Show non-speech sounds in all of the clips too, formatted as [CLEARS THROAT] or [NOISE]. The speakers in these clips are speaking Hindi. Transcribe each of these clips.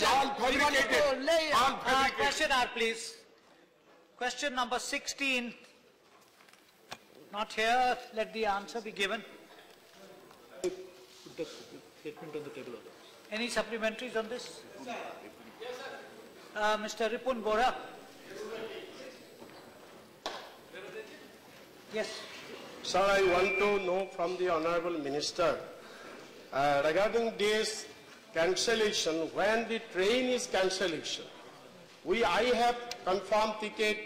is all fabricated. All Uh, question hour, please. Question number 16. Not here. Let the answer be given. Put the statement on the table. Any supplementaries on this? Uh, Mr. Ripun Bora. Yes. Sir, I want to know from the Honorable Minister uh, regarding this cancellation, when the train is cancellation, we, I have confirmed ticket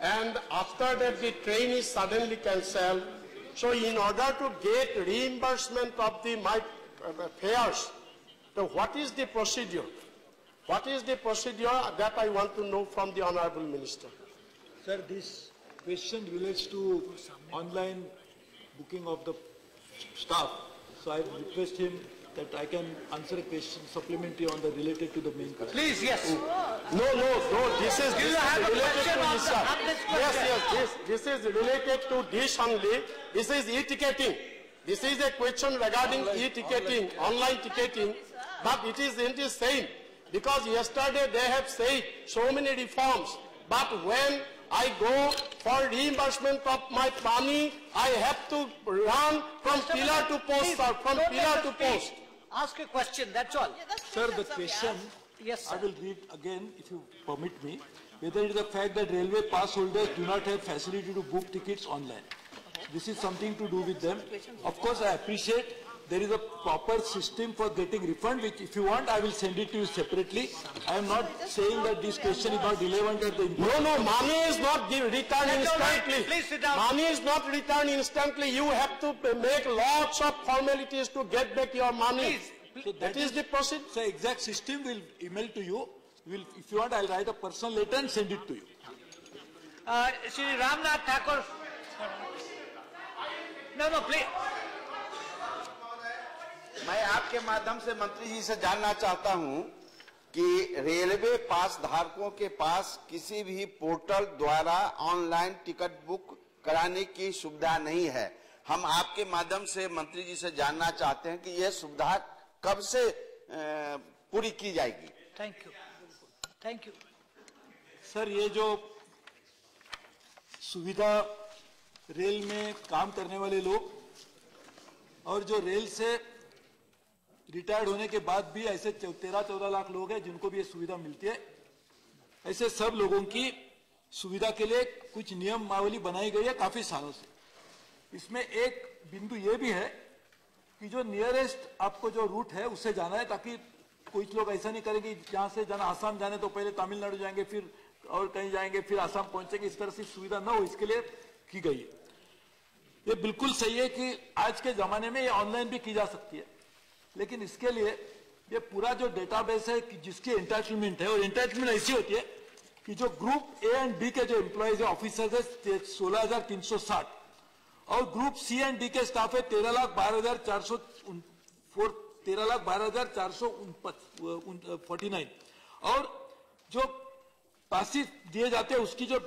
and after that the train is suddenly cancelled. So in order to get reimbursement of the my uh, fares, so what is the procedure? What is the procedure that I want to know from the Honorable Minister? Sir, this question relates to online booking of the staff. So I request him that I can answer a question supplementary on the related to the main question. Please, yes. No, no, no, this is, this you have is a related question to this, sir. on this Yes, yes, this, this is related to this only. This is e-ticketing. This is a question regarding e-ticketing, online ticketing, but it is in the same. Because yesterday they have said so many reforms, but when I go for reimbursement of my money, I have to run from pillar to post, Please, sir, from pillar to post. Ask a question, that's all. Sir, the question, Yes, I will read again if you permit me. Whether it is the fact that railway pass holders do not have facility to book tickets online. This is something to do with them. Of course, I appreciate there is a proper system for getting refund, which if you want, I will send it to you separately. I am not saying that this question is not relevant at the No, no, money is not returned That's all right. instantly. Please sit down. Money is not returned instantly. You have to make lots of formalities to get back your money. Please, So That is the procedure. So exact system will email to you. Will, if you want, I'll write a personal letter and send it to you. Uh, Shri Ramnath Thakur. No, no, please. मैं आपके माध्यम से मंत्री जी से जानना चाहता हूँ कि रेलवे पास धारकों के पास किसी भी पोर्टल द्वारा ऑनलाइन टिकट बुक कराने की सुविधा नहीं है। हम आपके माध्यम से मंत्री जी से जानना चाहते हैं कि यह सुविधा कब से पूरी की जाएगी। Thank you thank you sir ये जो सुविधा रेल में काम करने वाले लोग और जो रेल से रिटायर्ड होने के बाद भी ऐसे तेरह चौदह लाख लोग हैं जिनको भी ये सुविधा मिलती है। ऐसे सब लोगों की सुविधा के लिए कुछ नियम मावली बनाई गई है काफ़ी सालों से। इसमें एक बिंदु ये भी है कि जो नियरेस्ट आपको जो रूट है, उससे जाना है ताकि कुछ लोग ऐसा नहीं करेंगे जहाँ से जाना, आसाम जाने तो पहले तमिलनाडु जाएँगे, फिर और कहीं जाएँगे, फिर आसाम पहुँचेंगे। इस तरह से सुविधा न हो, इसके लिए की गई है। ये बिल्कुल सही है कि आज के जमाने में ये ऑनलाइन भी की जा सकती है। लेकिन इसके लिए ये पूरा जो डेटाबेस है कि जिसकी एंटाइटलमेंट है, और एंटाइटलमेंट ऐसी होती है कि जो ग्रुप ए एंड बी के जो एम्प्लॉयज़ ऑफिसर्स है सोलह हज़ार तीन सौ साठ। और ग्रुप सी एंड डी के स्टाफ है, तेरह लाख बारह हज़ार चार सौ फोर तेरह लाख बारह हज़ार चार सौ फोर्टी नाइन और जो पासिस दिए जाते हैं, उसकी जो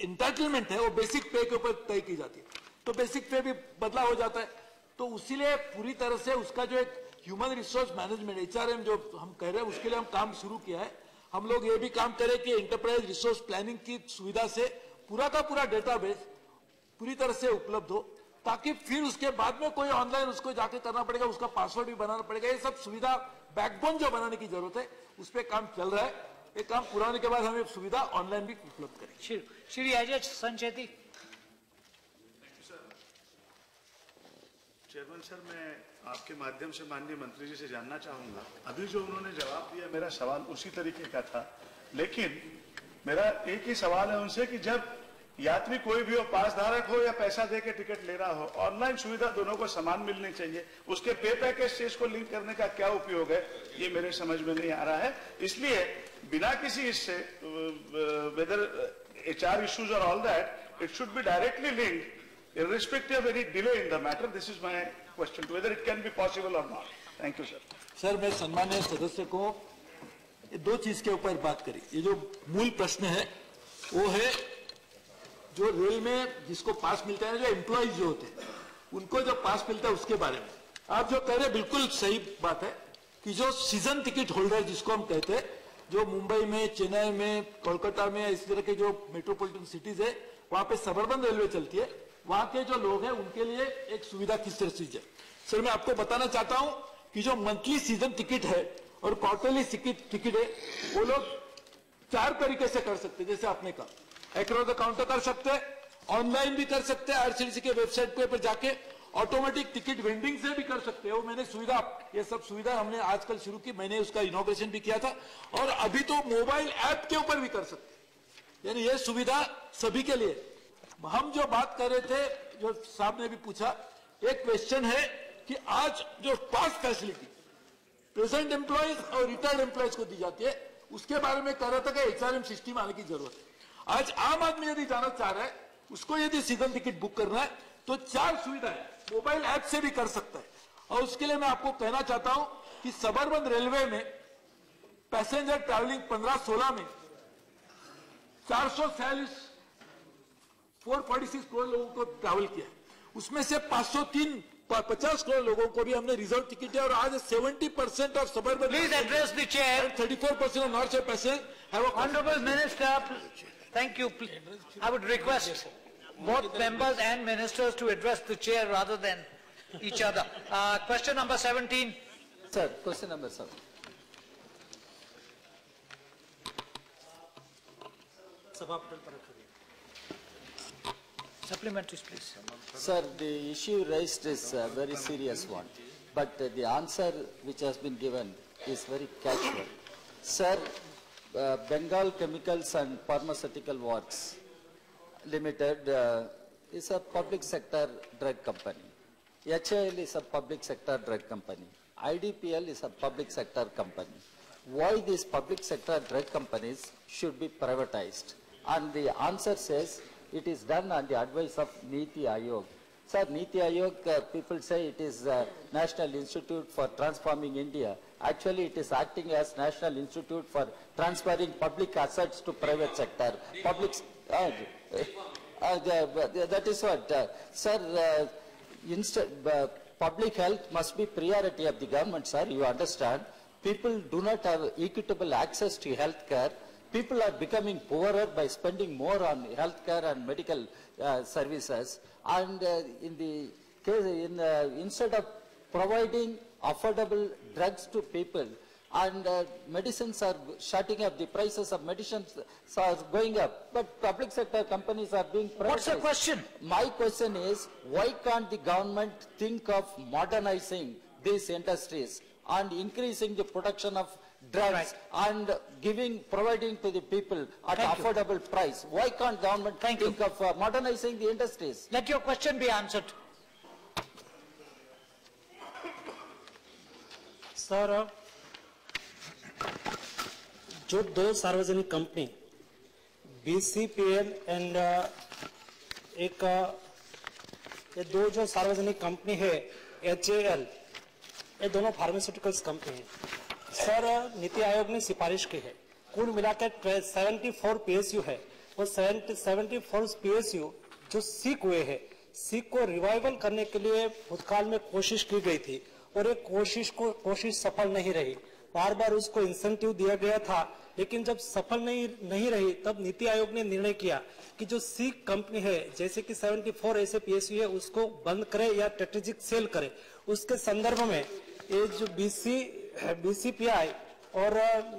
इंटाइटलमेंट है, वो बेसिक पे के ऊपर तय की जाती है। तो बेसिक पे भी बदला हो जाता है। तो उसीलिए पूरी तरह से उसका जो एक ह्यूमन रिसोर्स मैनेजमेंट एचआरएम जो हम कह रहे हैं उसके लिए हम काम शुरू किया है। हम लोग ये भी काम करें कि एंटरप्राइज रिसोर्स प्लानिंग की सुविधा से पूरा का पूरा डेटाबेस पूरी तरह से उपलब्ध हो ताकि फिर उसके बाद में कोई ऑनलाइन उसको जाके करना पड़ेगा उसका पासवर्ड भी बनाना पड़ेगा। ये सब सुविधा बैकबोन जो बनाने की ज़रूरत है उस पर काम चल रहा है। ये काम पूरा होने के बाद हमें सुविधा ऑनलाइन भी उपलब्ध करेंगे। Shri, Shri Ajay Sancheti. Chairman sir, मैं आपके माध्यम से माननीय मंत्री जी से जानना चाहूँगा। अभी जो उन्होंने जवाब दिया, मेरा सवाल उसी तरीके का था। लेकिन मेरा एक ही सवाल है उनसे कि जब यात्री कोई भी हो पास धारक हो या पैसा दे के टिकट ले रहा हो, ऑनलाइन सुविधा दोनों को समान मिलनी चाहिए। उसके पे पैकेज से इसको लिंक करने का क्या उपयोग है, ये मेरे समझ में नहीं आ रहा है। इसलिए बिना किसी इससे वेदर एच आर इश्यूज़ और all that it should be directly linked irrespective of any delay in the matter, this is my question, whether it can be possible or not. Thank you, sir. Sir मैं सम्मान्य सदस्य को दो चीज़ के ऊपर बात करी ये जो मूल प्रश्न है वो है जो रेल में जिसको पास मिलता है जो एम्प्लॉयज़ जो होते हैं उनको जो पास मिलता है उसके बारे में आप जो कह रहे बिल्कुल सही बात है कि जो सीज़न टिकट होल्डर जिसको हम कहते हैं जो मुंबई में चेन्नई में कोलकाता में इस तरह के जो मेट्रोपॉलिटन सिटीज़ है वहाँ पे सबर्बन रेलवे चलती है वहाँ के जो लोग हैं, उनके लिए एक सुविधा किस तरह से है सर, मैं आपको बताना चाहता हूँ कि जो मंथली सीज़न टिकट है और क्वार्टरली टिकट है, वो लोग चार तरीके से कर सकते जैसे आपने कहा। एक्रॉस द काउंटर कर सकते हैं ऑनलाइन भी कर सकते हैं आरसीडीसी के वेबसाइट पे पर जाके ऑटोमेटिक टिकट वेंडिंग से भी कर सकते हैं। मैंने सुविधा, ये सब सुविधा हमने आजकल शुरू की, मैंने उसका इनोग्रेशन भी किया था। और अभी तो मोबाइल ऐप के ऊपर भी कर सकते यानी ये सुविधा सभी के लिए हम जो बात कर रहे थे, जो साहब ने भी पूछा, एक क्वेश्चन है कि आज जो पास फैसिलिटी प्रेजेंट एम्प्लॉयज़ और रिटायर्ड एम्प्लॉयज़ को दी जाती है, उसके बारे में कह रहा था कि एचआरएम सिस्टम आने की ज़रूरत है। आज आम आदमी यदि जाना चाह रहा है, उसको यदि सीज़न टिकट बुक करना है तो चार सुविधा मोबाइल ऐप से भी कर सकता है। और उसके लिए मैं आपको कहना चाहता हूँ कि सबरबन रेलवे में पैसेंजर ट्रैवलिंग 15-16 में चार सौ 446 करोड़ लोगों को ट्रेवल किया उसमें से 503 सौ तीन पचास करोड़ लोगों को भी हमने रिज़र्व टिकट है और आज 70 percent of suburb please address the chair 34 four percent of north पैसेंजरेबल minister thank you I would request both members and ministers to address the chair rather than each other question number 17 sir question number sir सभा पटल पर Supplementaries, please. Sir, the issue raised is a very serious one, but uh, the answer which has been given is very casual. Sir, uh, Bengal Chemicals and Pharmaceutical Works Limited uh, is a public sector drug company. HAL is a public sector drug company. IDPL is a public sector company. Why these public sector drug companies should be privatized? And the answer says it is done on the advice of Niti Ayog. Sir, Niti Ayog, uh, people say it is uh, National Institute for Transforming India. Actually, it is acting as National Institute for transferring public assets to private sector. Public, uh, uh, the- that is what, uh, sir, uh, uh, public health must be priority of the government, sir, you understand. People do not have equitable access to health care. People are becoming poorer by spending more on health care and medical uh, services. And uh, in the case, in, uh, instead of providing affordable drugs to people, and uh, medicines are shutting up, the prices of medicines are going up, but public sector companies are being privatized. What's the question? My question is, why can't the government think of modernizing these industries and increasing the production of drugs right. and giving, providing to the people at Thank affordable you. price? Why can't government Thank think you. of uh, modernizing the industries? Let your question be answered. Sir जो दो सार्वजनिक कंपनी बीसीपीएल एंड एक अ, ये दो जो सार्वजनिक कंपनी है एच ये दोनों फार्मास्यूटिकल्स कंपनी है सर, नीति आयोग ने सिफारिश की है। कुल मिलाकर सेवेंटी फोर पीएसयू है। वो सेवेंटी फोर पीएसयू जो सीख हुए हैं, सीख को रिवाइवल करने के लिए भूतकाल में कोशिश की गई थी और एक कोशिश को कोशिश सफल नहीं रही। बार बार उसको इंसेंटिव दिया गया था, लेकिन जब सफल नहीं नहीं रही, तब नीति आयोग ने निर्णय किया कि जो सीख कंपनी है, जैसे कि 74 ऐसे पीएसयू है, उसको बंद करे या स्ट्रेटेजिक सेल करे। उसके संदर्भ में ये जो बीसी बीसीपीआई और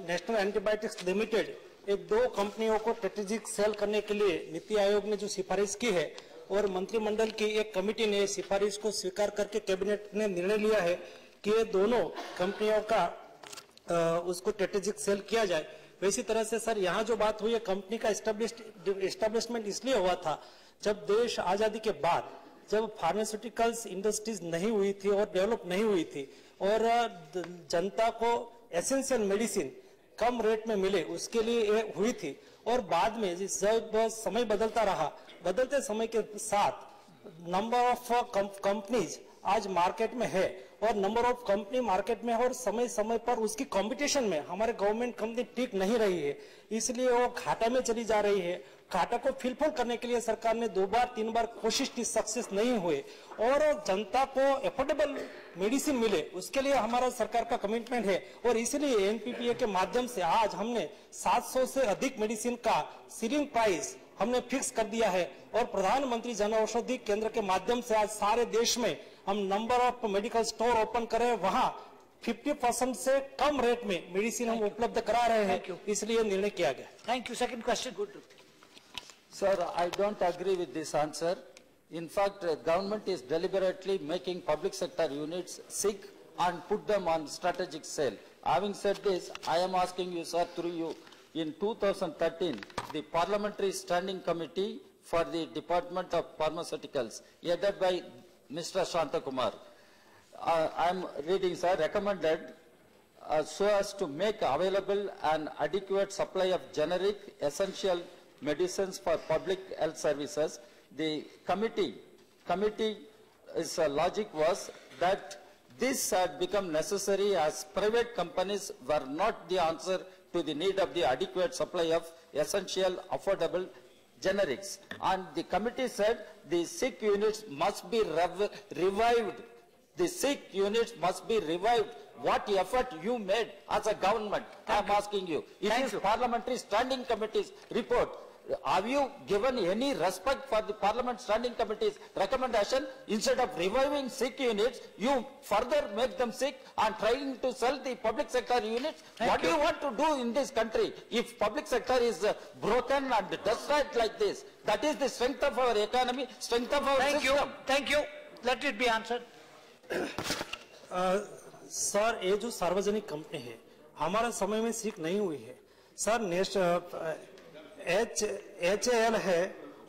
नेशनल एंटीबायोटिक्स लिमिटेड एक दो कंपनियों को स्ट्रेटेजिक सेल करने के लिए नीति आयोग ने जो सिफारिश की है और मंत्रिमंडल की एक कमेटी ने सिफारिश को स्वीकार करके कैबिनेट ने निर्णय लिया है कि ये दोनों कंपनियों का अ, उसको स्ट्रेटेजिक सेल किया जाए। वैसी तरह से सर यहाँ जो बात हुई है कंपनी का एस्टेब्लिशमेंट इसलिए हुआ था जब देश आज़ादी के बाद जब फार्मास्यूटिकल्स इंडस्ट्रीज़ नहीं हुई थी और डेवलप नहीं हुई थी, और जनता को एसेंशियल मेडिसिन कम रेट में मिले, उसके लिए ये हुई थी। और बाद में जब समय बदलता रहा, बदलते समय के साथ नंबर ऑफ़ कंपनीज़ आज मार्केट में है, और नंबर ऑफ़ कंपनी मार्केट में और समय समय पर उसकी कंपटीशन में हमारे गवर्नमेंट कंपनी टिक नहीं रही है, इसलिए वो घाटा में चली जा रही है। घाटा को फिलफुल करने के लिए सरकार ने दो बार तीन बार कोशिश की सक्सेस नहीं हुए। और जनता को एफोर्डेबल मेडिसिन मिले उसके लिए हमारा सरकार का कमिटमेंट है। और इसलिए एनपीपीए के माध्यम से आज हमने 700 से अधिक मेडिसिन का सीलिंग प्राइस हमने फिक्स कर दिया है। और प्रधानमंत्री जन औषधि केंद्र के माध्यम से आज सारे देश में हम number of medical store open करें। वहाँ 50 परसेंट से कम रेट में मेडिसिन हम उपलब्ध करा रहे हैं। इसलिए निर्णय किया गया। Thank you Second question. Good. Sir, I don't agree with this answer. In fact, uh, government is deliberately making public sector units sick and put them on strategic sale. Having said this, I am asking you, sir, through you, in 2013, the Parliamentary Standing Committee for the Department of Pharmaceuticals, headed by Mr. Shantakumar, uh, I am reading, sir, recommended uh, so as to make available an adequate supply of generic essential medicines for public health services. The committee, committee its uh, logic was that this had become necessary as private companies were not the answer to the need of the adequate supply of essential affordable generics. And the committee said the sick units must be rev- revived the sick units must be revived. What effort you made as a government? I am asking you. It Thank is you. parliamentary standing committee's report. Have you given any respect for the parliament standing committee's recommendation? Instead of reviving sick units, you further make them sick and trying to sell the public sector units? Thank what you. do you. you want to do in this country if public sector is uh, broken and destroyed like this? That is the strength of our economy, strength of our Thank you. system. Thank you. Let it be answered. uh, sir ये जो सार्वजनिक कंपनी है हमारे समय में सीख नहीं हुई है सर नेश एच एच एल है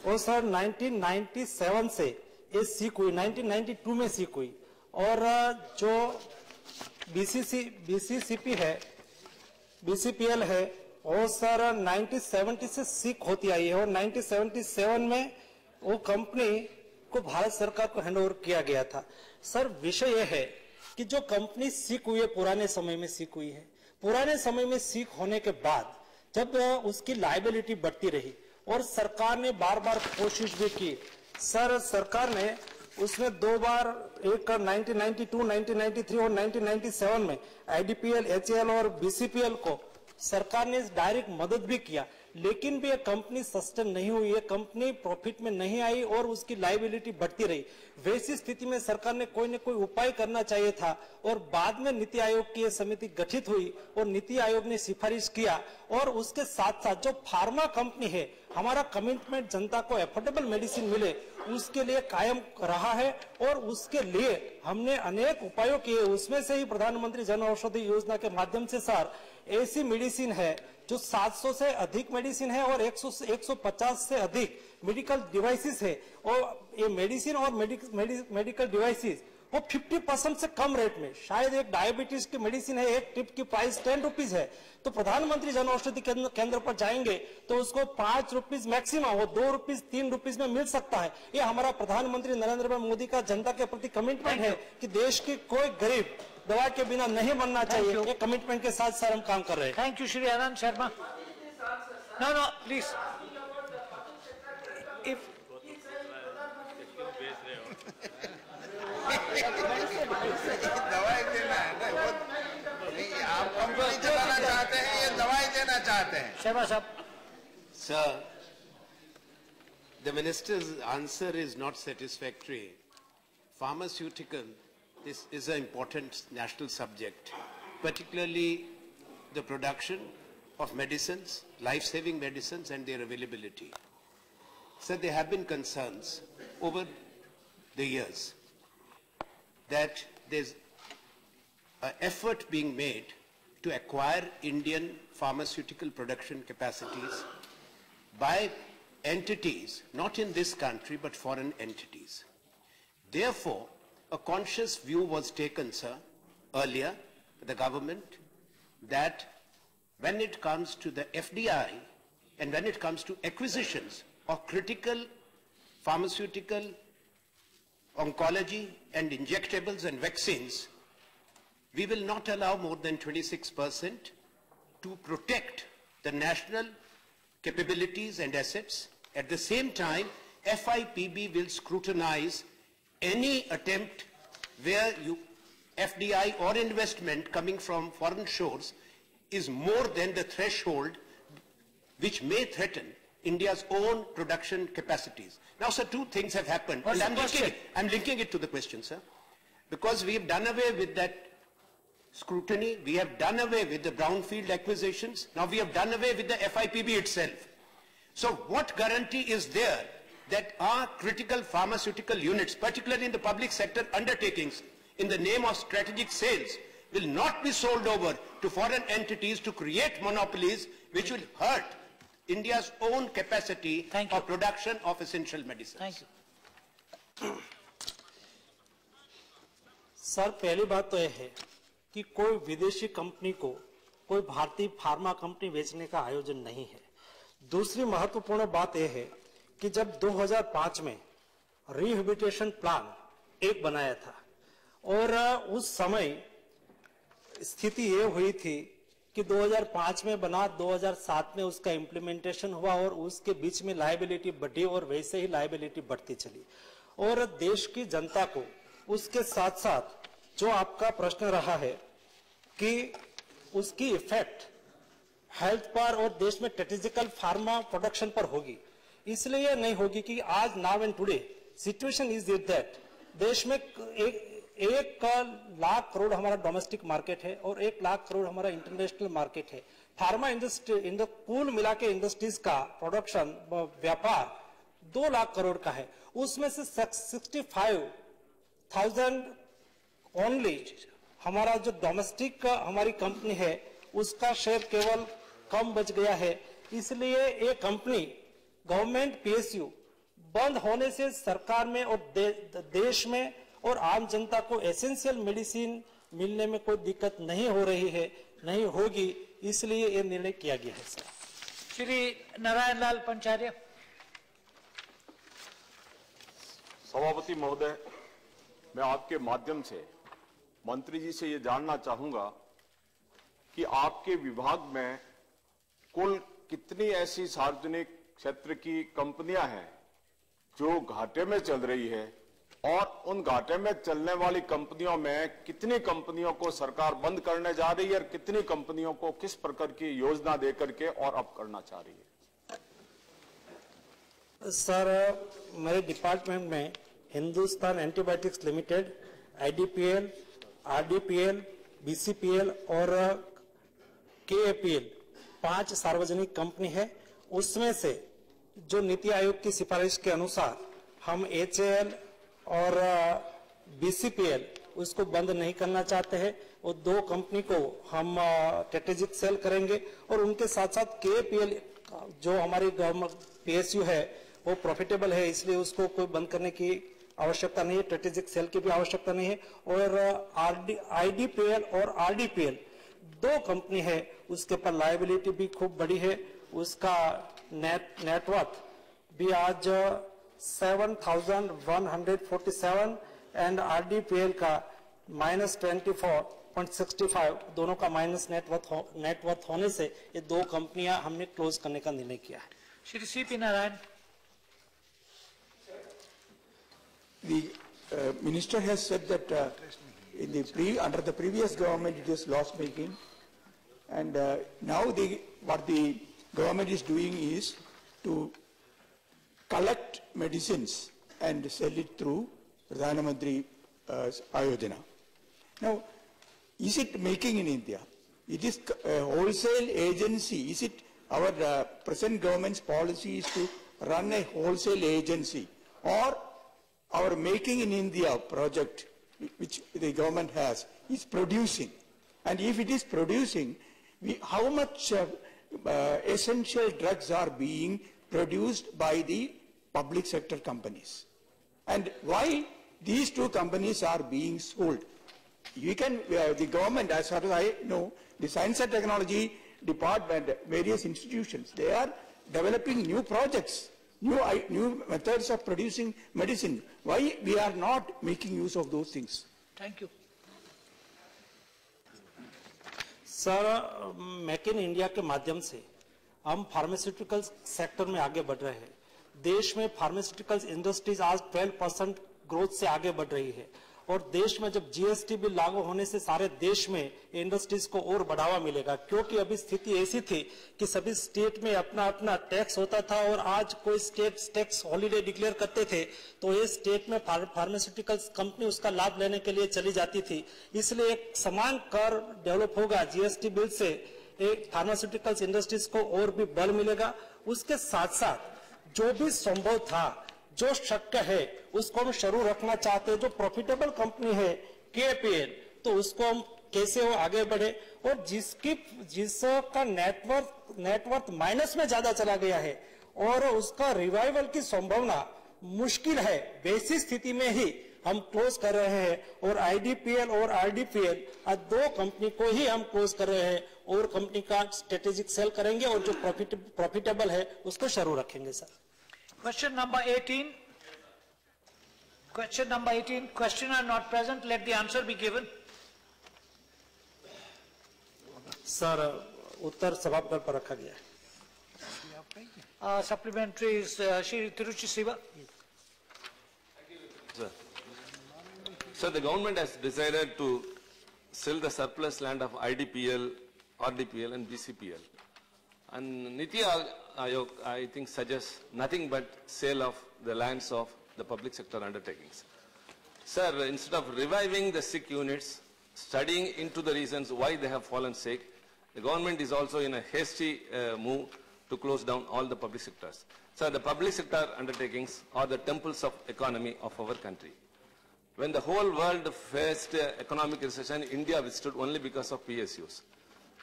वो सर 1997 से ये सीख हुई 1992 में सीख हुई। और जो बीसीसी बीसीसीपी है बीसीपीएल है, वो सर 1970 से सीख होती आई है और 1977 में वो कंपनी को भारत सरकार को हैंड ओवर किया गया था। सर, विषय यह है कि जो कंपनी सीख हुई है, पुराने समय में सीख हुई है। पुराने समय में सीख होने के बाद जब उसकी लाइबिलिटी बढ़ती रही और सरकार ने बार बार कोशिश भी की। सर सरकार ने उसने दो बार एक 1992, 1993 और 1997 में आईडीपीएल, एचएएल और बीसीपीएल को सरकार ने डायरेक्ट मदद भी किया। लेकिन भी ये कंपनी सस्टेन नहीं हुई, ये कंपनी प्रॉफिट में नहीं आई और उसकी लाइबिलिटी बढ़ती रही। वैसी स्थिति में सरकार ने कोई न कोई उपाय करना चाहिए था और बाद में नीति आयोग की समिति गठित हुई और नीति आयोग ने सिफारिश किया और उसके साथ साथ जो फार्मा कंपनी है, हमारा कमिटमेंट जनता को एफोर्डेबल मेडिसिन मिले, उसके लिए कायम रहा है और उसके लिए हमने अनेक उपायों किए। उसमें से ही प्रधानमंत्री जन औषधि योजना के माध्यम से सर ऐसी मेडिसिन है जो 700 से अधिक मेडिसिन है और 100 से 150 से अधिक मेडिकल डिवाइसेस है। और ये मेडिसिन और मेडिक- मेडि- मेडिकल डिवाइसेस वो 50 परसेंट से कम रेट में। शायद एक डायबिटीज़ की मेडिसिन है एक टिप की प्राइस टेन रुपीज़ है। तो प्रधानमंत्री जन औषधि केंद्र, केंद्र पर जाएँगे तो उसको पाँच रुपीज़ मैक्सिमम वो दो रुपीज़ तीन रुपीज़ में मिल सकता है। ये हमारा प्रधानमंत्री नरेंद्र भाई मोदी का जनता के प्रति कमिटमेंट है कि देश के कोई गरीब दवा के बिना नहीं बनना चाहिए ये कमिटमेंट के साथ सर हम काम कर रहे हैं Thank you, Shri Anand Sharma. No, no, please. If, दवाई देना है वो नहीं आप कंपनी चलाना चाहते हैं ये दवाई देना चाहते हैं Sharma Sahab, Sir, the minister's answer is not satisfactory. Pharmaceutical is, is an important national subject, particularly the production of medicines, life-saving medicines and their availability. So there have been concerns over the years that there's an effort being made to acquire Indian pharmaceutical production capacities by entities, not in this country, but foreign entities. Therefore, a conscious view was taken, sir, earlier, by the government, that when it comes to the FDI and when it comes to acquisitions of critical pharmaceutical oncology and injectables and vaccines, we will not allow more than 26% to protect the national capabilities and assets. At the same time, FIPB will scrutinize any attempt where you, FDI or investment coming from foreign shores is more than the threshold which may threaten India's own production capacities. Now, sir, two things have happened. What's and I'm linking, it, I'm linking it to the question, sir. Because we have done away with that scrutiny, we have done away with the brownfield acquisitions, now we have done away with the FIPB itself. So what guarantee is there that our critical pharmaceutical units, particularly in the public sector undertakings, in the name of strategic sales, will not be sold over to foreign entities to create monopolies which will hurt India's own capacity Thank you. production of essential medicines. Thank you. Sir पहली बात तो यह है कि कोई विदेशी कंपनी को कोई भारतीय फार्मा कंपनी बेचने का आयोजन नहीं है दूसरी महत्वपूर्ण बात यह है कि जब 2005 में रिहेबिलिटेशन प्लान एक बनाया था और उस समय स्थिति ये हुई थी कि 2005 में बना 2007 में उसका इम्प्लीमेंटेशन हुआ और उसके बीच में लाइबिलिटी बढ़ी और वैसे ही लाइबिलिटी बढ़ती चली। और देश की जनता को उसके साथ साथ जो आपका प्रश्न रहा है कि उसकी इफ़ेक्ट हेल्थ पर और देश में स्ट्रेटेजिकल फार्मा प्रोडक्शन पर होगी इसलिए नहीं होगी कि आज now and today situation is is that देश में एक एक लाख करोड़ हमारा डोमेस्टिक मार्केट है और एक लाख करोड़ हमारा इंटरनेशनल मार्केट है। फार्मा इंडस्ट्री इन द कुल मिला के इंडस्ट्रीज़ का प्रोडक्शन व्यापार दो लाख करोड़ का है। उसमें से सिक्सटी फाइव थाउज़ेंड ओनली हमारा जो डोमेस्टिक हमारी कंपनी है, उसका शेयर केवल कम बच गया है। इसलिए ये कंपनी गवर्नमेंट पीएसयू बंद होने से सरकार में और दे, देश में और आम जनता को एसेंशियल मेडिसिन मिलने में कोई दिक्कत नहीं हो रही है नहीं होगी इसलिए ये निर्णय किया गया है सर। श्री नारायण लाल पंचार्य सभापति महोदय मैं आपके माध्यम से मंत्री जी से ये जानना चाहूँगा कि आपके विभाग में कुल कितनी ऐसी सार्वजनिक क्षेत्र की कंपनियाँ हैं, जो घाटे में चल रही है, और उन घाटे में चलने वाली कंपनियों में कितनी कंपनियों को सरकार बंद करने जा रही है और कितनी कंपनियों को किस प्रकार की योजना दे करके और अब करना चाह रही है? सर, मेरे डिपार्टमेंट में Hindustan antibiotics limited IDPL RDPL BCPL और केएपीएल पाँच सार्वजनिक कंपनी है। उसमें से जो नीति आयोग की सिफारिश के अनुसार हम एचएएल और बीसीपीएल उसको बंद नहीं करना चाहते हैं, वो दो कंपनी को हम स्ट्रेटेजिक सेल करेंगे और उनके साथ साथ केपीएल जो हमारी गवर्नमेंट पीएसयू है, वो प्रॉफिटेबल है, इसलिए उसको कोई बंद करने की आवश्यकता नहीं है स्ट्रेटेजिक सेल की भी आवश्यकता नहीं है और आरडी, आईडीपीएल और आरडीपीएल दो कंपनी है, उसके ऊपर लाइबिलिटी भी खूब बड़ी है, उसका net net worth be as 7147 and R D P L का minus twenty four point sixty five दोनों का माइनस नेटवर्थ नेटवर्थ होने से ये दो कंपनियाँ हमने क्लोज करने का निर्णय किया है। Shri C P Narayan. Minister है previous government is loss making and now the what the government is doing is to collect medicines and sell it through Pradhana Mantri uh, Ayodhana. Now, is it making in India? It is a wholesale agency. Is it our uh, present government's policy is to run a wholesale agency or our Making in India project, which the government has, is producing. And if it is producing, we, how much uh, uh, essential drugs are being produced by the public sector companies? And why these two companies are being sold? You can, uh, the government, as far as I know, the science and technology department, various institutions, they are developing new projects new, new methods of producing medicine. Why we are not making use of those things? Thank you. Sir make in India के माध्यम से हम फार्मास्यूटिकल सेक्टर में आगे बढ़ रहे हैं। देश में फार्मास्यूटिकल इंडस्ट्रीज़ आज 12 परसेंट ग्रोथ से आगे बढ़ रही है। और देश में जब जीएसटी बिल लागू होने से सारे देश में इंडस्ट्रीज़ को और बढ़ावा मिलेगा, क्योंकि अभी स्थिति ऐसी थी कि सभी स्टेट में अपना अपना टैक्स होता था और आज कोई स्टेट टैक्स हॉलीडे डिक्लेयर करते थे तो ये स्टेट में फार्मास्यूटिकल कंपनी उसका लाभ लेने के लिए चली जाती थी। इसलिए एक समान कर डेवलप होगा जीएसटी बिल से एक फार्मास्यूटिकल्स इंडस्ट्रीज़ को और भी बल मिलेगा। उसके साथ साथ जो भी संभव था जो शक्य है, उसको हम शुरू रखना चाहते हैं, जो प्रॉफिटेबल कंपनी है के केपीएल तो उसको हम कैसे वो आगे बढ़े? और जिसकी, जिसका नेटवर्क नेटवर्क माइनस में ज़्यादा चला गया है, और उसका रिवाइवल की संभावना मुश्किल है वैसी स्थिति में ही हम क्लोज कर रहे हैं, और आईडीपीएल और आरडीपीएल आज दो कंपनी को ही हम क्लोज कर रहे हैं, और कंपनी का स्ट्रेटेजिक सेल करेंगे, और जो प्रॉफिट प्रॉफिटेबल है, उसको शुरू रखेंगे, sir. Question number 18. Question number 18. Questioner not present. Let the answer be given. Sir उत्तर सभापति पर रखा गया है Uh, supplementary is uh, Shri Tiruchi Siva. Sir. So the government has decided to sell the surplus land of IDPL, RDPL and Niti Aayog, I think, suggests nothing but sale of the lands of the public sector undertakings. Sir, instead of reviving the sick units, studying into the reasons why they have fallen sick, the government is also in a hasty uh, move to close down all the public sectors. Sir, the public sector undertakings are the temples of economy of our country. When the whole world faced uh, economic recession, India withstood only because of PSUs.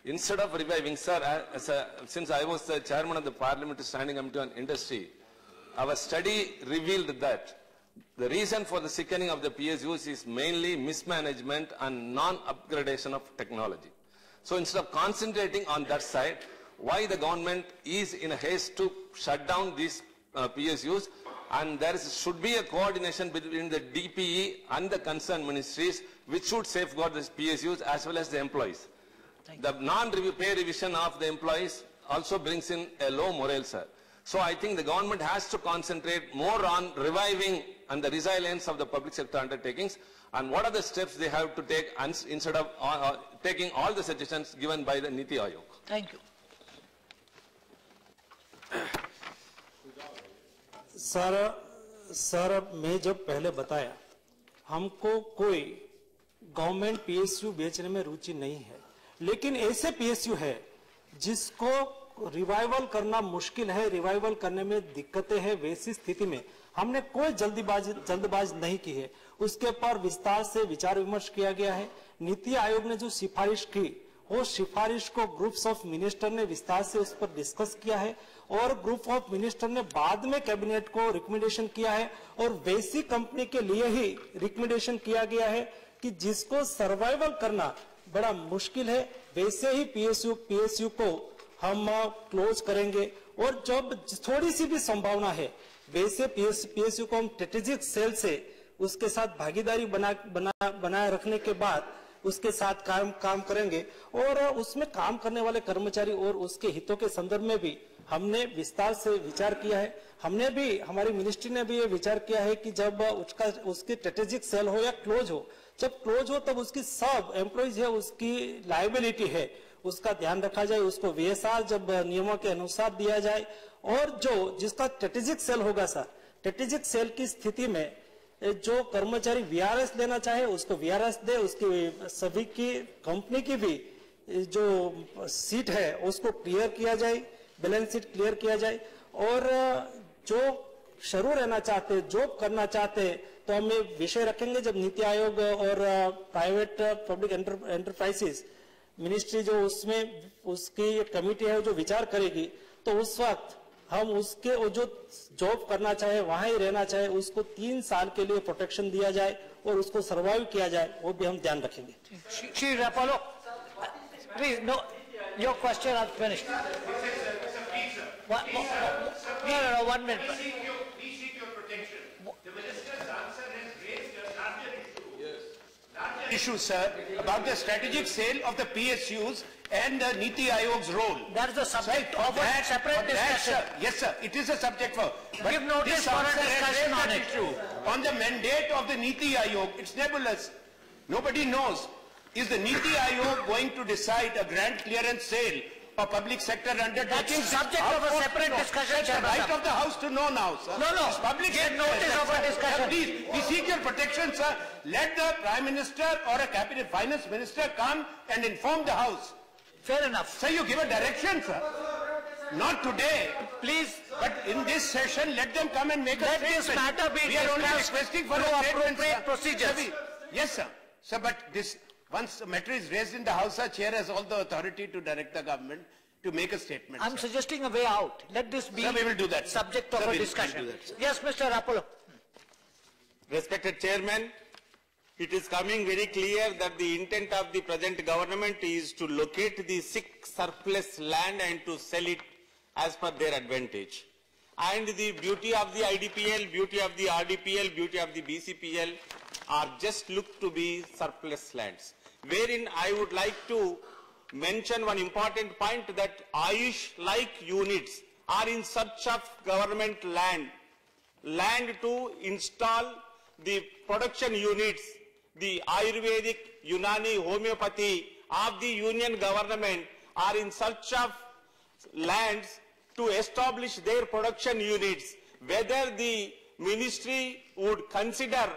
Instead of reviving, sir, since I was the chairman of the Parliamentary Standing Committee on Industry, our study revealed that the reason for the sickening of the PSUs is mainly mismanagement and non-upgradation of technology. So instead of concentrating on that side, why the government is in a haste to shut down these uh, PSUs and there is, should be a coordination between the DPE and the concerned ministries which should safeguard the PSUs as well as the employees The non-pay revision of the employees also brings in a low morale, sir. So I think the government has to concentrate more on reviving and the resilience of the public sector undertakings and what are the steps they have to take ans- instead of uh, uh, taking all the suggestions given by the Niti Ayog. Thank you. Sir sir मैं जब पहले बताया हमको कोई गवर्नमेंट पीएसयू बेचने में रुचि नहीं है लेकिन ऐसे पीएसयू है, जिसको रिवाइवल करना मुश्किल है रिवाइवल करने में दिक्कतें हैं वैसी स्थिति में। हमने कोई जल्दीबाजी, जल्दबाज नहीं की है। उसके पर विस्तार से विचार विमर्श किया गया है। नीति आयोग ने जो सिफारिश की, वो सिफारिश को ग्रुप्स ऑफ़ मिनिस्टर ने विस्तार से उस पर डिस्कस किया है और ग्रुप ऑफ़ मिनिस्टर ने बाद में कैबिनेट को रिकमेंडेशन किया है और वैसी कंपनी के लिए ही रिकमेंडेशन किया गया है कि जिसको सर्वाइवल करना बड़ा मुश्किल है। वैसे ही पीएसयू पीएसयू को हम क्लोज करेंगे। और जब थोड़ी सी भी संभावना है, वैसे पीएस पीएसयू को हम स्ट्रेटेजिक सेल से उसके साथ भागीदारी बना बना, बनाए रखने के बाद उसके साथ काम काम करेंगे। और उसमें काम करने वाले कर्मचारी और उसके हितों के संदर्भ में भी हमने विस्तार से विचार किया है। हमने भी, हमारी मिनिस्ट्री ने भी ये विचार किया है कि जब उसका, उसकी स्ट्रेटेजिक सेल हो या क्लोज हो जब क्लोज हो तब उसकी सब एम्प्लॉयज़ है, उसकी लाइबिलिटी है। उसका ध्यान रखा जाए, उसको वीएसआर जब नियमों के अनुसार दिया जाए। और जो जिसका स्ट्रेटेजिक सेल होगा सर स्ट्रेटेजिक सेल की स्थिति में जो कर्मचारी वीआरएस लेना चाहे, उसको वीआरएस दे, उसकी सभी की कंपनी की भी जो सीट है, उसको क्लियर किया जाए बैलेंस शीट क्लियर किया जाए। और जो शुरू रहना चाहते जॉब करना चाहते तो हम ये विषय रखेंगे जब नीति आयोग और प्राइवेट पब्लिक एंटरप्राइजेस मिनिस्ट्री जो उसमें उसकी कमेटी है जो विचार करेगी तो उस वक्त हम उसके वो जो जॉब करना चाहे वहाँ ही रहना चाहे उसको तीन साल के लिए प्रोटेक्शन दिया जाए और उसको सर्वाइव किया जाए वो भी हम ध्यान रखेंगे. One, one- no, no, no, one minute. Issue, sir, about the strategic sale of the PSUs and the Niti Aayog's role. That is the subject of a that- separate of that, discussion. sir, Yes, sir, it is a subject for. but Give notice this for a discussion on it. issue On the mandate of the Niti Aayog, it's nebulous. Nobody knows. Is the Niti Aayog going to decide a grant clearance sale of public sector undertakings? subject of a separate discussion, That's the right of the House to know now, sir. No, no. It's public sector. notice of a discussion. Please, we seek your protection, sir. Let the Prime Minister or a Cabinet Finance Minister come and inform the House. Fair enough. Sir, you give a direction, sir. Not today. Please. But in this session, let them come and make a Let statement. this matter be We are only requesting for a statement, appropriate sir. procedures. Yes, sir. Sir, but this, once the matter is raised in the House, our chair has all the authority to direct the government to make a statement. I'm sir. suggesting a way out. Let this be Sir, we will do that, subject Sir, of a we'll- we'll discussion. do that. Yes, Mr. Apollo. Respected Chairman, it is coming very clear that the intent of the present government is to locate the sick surplus land and to sell it as per their advantage. And the beauty of the IDPL, beauty of the RDPL, beauty of the BCPL are just looked to be surplus lands. Wherein I would like to mention one important point that Ayush-like units are in search of government land land to install the production units, the Ayurvedic, Unani, homeopathy of the union government are in search of lands to establish their production units. Whether the ministry would consider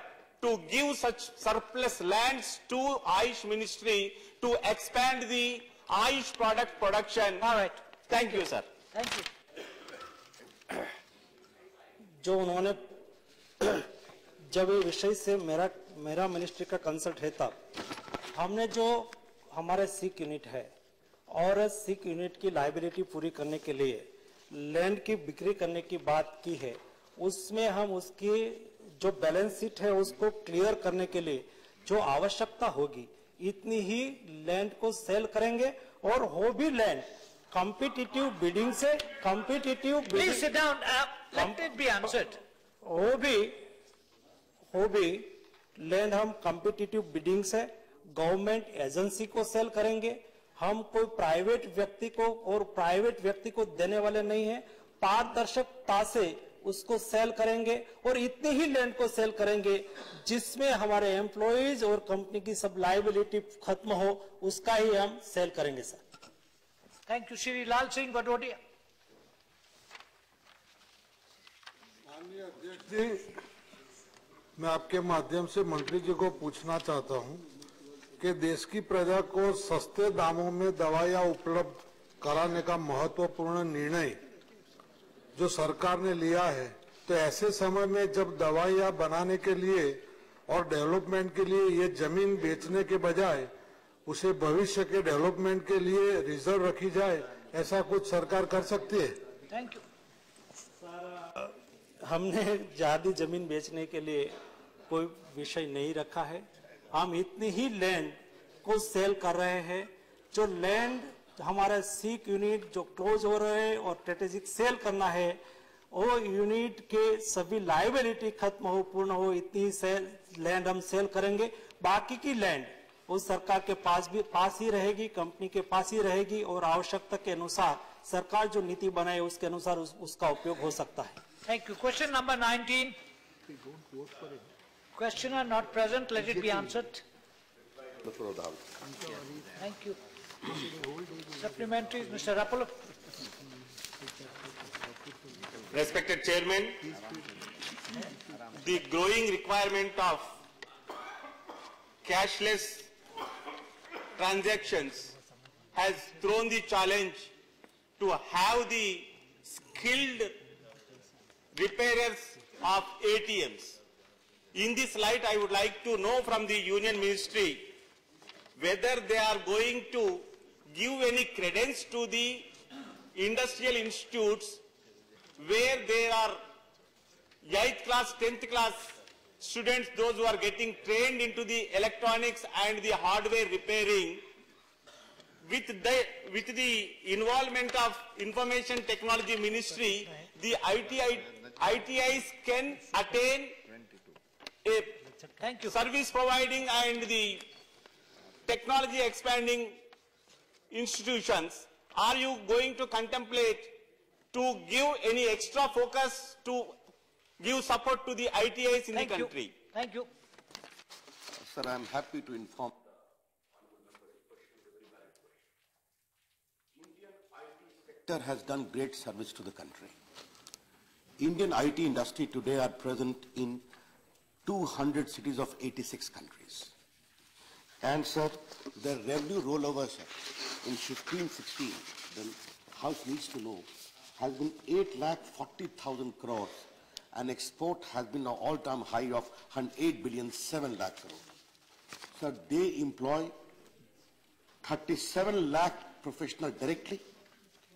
to give such surplus lands to Ayush ministry to expand the Ayush product production. All right. Thank Thank you, you, sir. Thank you. जो उन्होंने जब ये विषय से मेरा मेरा मिनिस्ट्री का कंसल्ट है तब हमने जो हमारे सिक यूनिट है और सिक यूनिट की लाइबिलिटी पूरी करने के लिए लैंड की बिक्री करने की बात की है उसमें हम उसकी जो बैलेंस शीट है उसको क्लियर करने के लिए जो आवश्यकता होगी इतनी ही लैंड को सेल करेंगे और हो भी लैंड कॉम्पिटिटिव बिडिंग से कॉम्पिटिटिव. Uh. वो भी वो भी लैंड हम कॉम्पिटिटिव बिडिंग से गवर्नमेंट एजेंसी को सेल करेंगे हम कोई प्राइवेट व्यक्ति को और प्राइवेट व्यक्ति को देने वाले नहीं है पारदर्शकता से उसको सेल करेंगे और इतने ही लैंड को सेल करेंगे जिसमें हमारे एम्प्लॉयज़ और कंपनी की सब लाइबिलिटी खत्म हो उसका ही हम सेल करेंगे sir Thank you, Shri Lal Singh Bhadodia. Ji मैं आपके माध्यम से मंत्री जी को पूछना चाहता हूँ कि देश की प्रजा को सस्ते दामों में दवाइयाँ उपलब्ध कराने का महत्वपूर्ण निर्णय जो सरकार ने लिया है तो ऐसे समय में जब दवाइयाँ बनाने के लिए और डेवलपमेंट के लिए ये ज़मीन बेचने के बजाय उसे भविष्य के डेवलपमेंट के लिए रिज़र्व रखी जाए, ऐसा कुछ सरकार कर सकती है? थैंक यू हमने ज़्यादा ज़मीन बेचने के लिए कोई विषय नहीं रखा है। हम इतनी ही लैंड को सेल कर रहे हैं, जो लैंड हमारा सीक यूनिट जो क्लोज हो रहे हैं और स्ट्रेटेजिक सेल करना है वो यूनिट के सभी लाइबिलिटी खत्म हो पूर्ण हो इतनी सेल लैंड हम सेल करेंगे बाकी की लैंड उस सरकार के पास भी पास ही रहेगी कंपनी के पास ही रहेगी और आवश्यकता के अनुसार सरकार जो नीति बनाए उसके अनुसार उस, उसका उपयोग हो सकता है Thank you. Question number 19. Questioner not present, let it be answered. Thank you. Supplementaries, Mr. Rapolo. Respected Chairman, the growing requirement of cashless transactions has thrown the challenge to have the skilled repairers of ATMs. In this light, I would like to know from the Union Ministry whether they are going to give any credence to the industrial institutes where there are 8th class, 10th class students, those who are getting trained into the electronics and the hardware repairing, with the, with the involvement of Information Technology Ministry, the ITI, ITIs can attain a Thank you. service providing and the technology expanding institutions. Are you going to contemplate to give any extra focus to give support to the ITIs in Thank the you. country? Thank you. Sir, I am happy to inform. The Indian IT sector has done great service to the country. Indian IT industry today are present in 200 cities of 86 countries. And sir, the revenue rollover sir, in 15-16, the House needs to know, has been 8 lakh 40,000 crores and export has been an all-time high of 108 billion 7 lakh crores. Sir, they employ 37 lakh professionals directly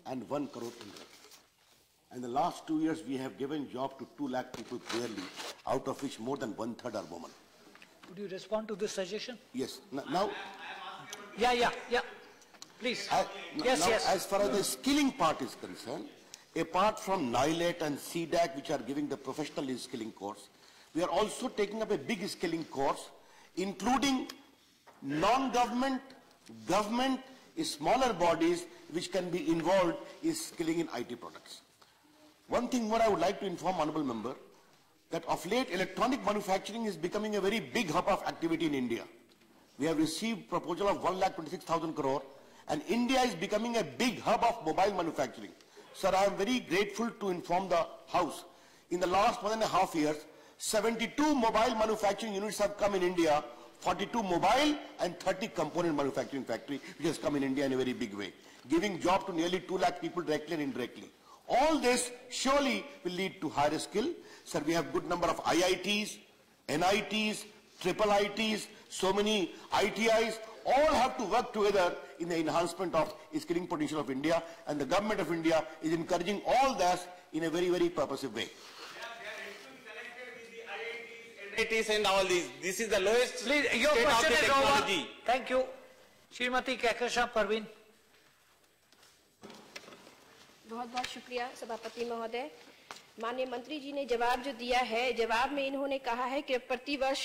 and 1 crore indirectly. In the last two years, we have given job to 2 lakh people clearly, out of which more than one third are women. Would you respond to this suggestion? Yes. N- Now, Yeah, yeah, yeah. Please. I- Yes, now, yes. as far as the skilling part is concerned, apart from NILET and CDAC, which are giving the professional skilling course, we are also taking up a big skilling course, including non-government, government, smaller bodies which can be involved in skilling in IT products. One thing more I would like to inform honorable member, that of late electronic manufacturing is becoming a very big hub of activity in India. We have received proposal of 1,26,000 crore and India is becoming a big hub of mobile manufacturing. Sir, I am very grateful to inform the House. In the last one and a half years, 72 mobile manufacturing units have come in India, 42 mobile and 30 component manufacturing factory, which has come in India in a very big way, giving job to nearly 2 lakh people directly and indirectly. All this surely will lead to higher skill. Sir, we have good number of IITs, NITs, triple ITs, so many ITIs, all have to work together in the enhancement of skilling potential of India and the government of India is encouraging all that in a very, very purposive way. IITs and all these. This is the lowest Please, your state of question the is over. technology. Thank you. Shrimati Kahkasha Parveen बहुत बहुत शुक्रिया सभापति महोदय माननीय मंत्री जी ने जवाब जो दिया है जवाब में इन्होंने कहा है कि प्रति वर्ष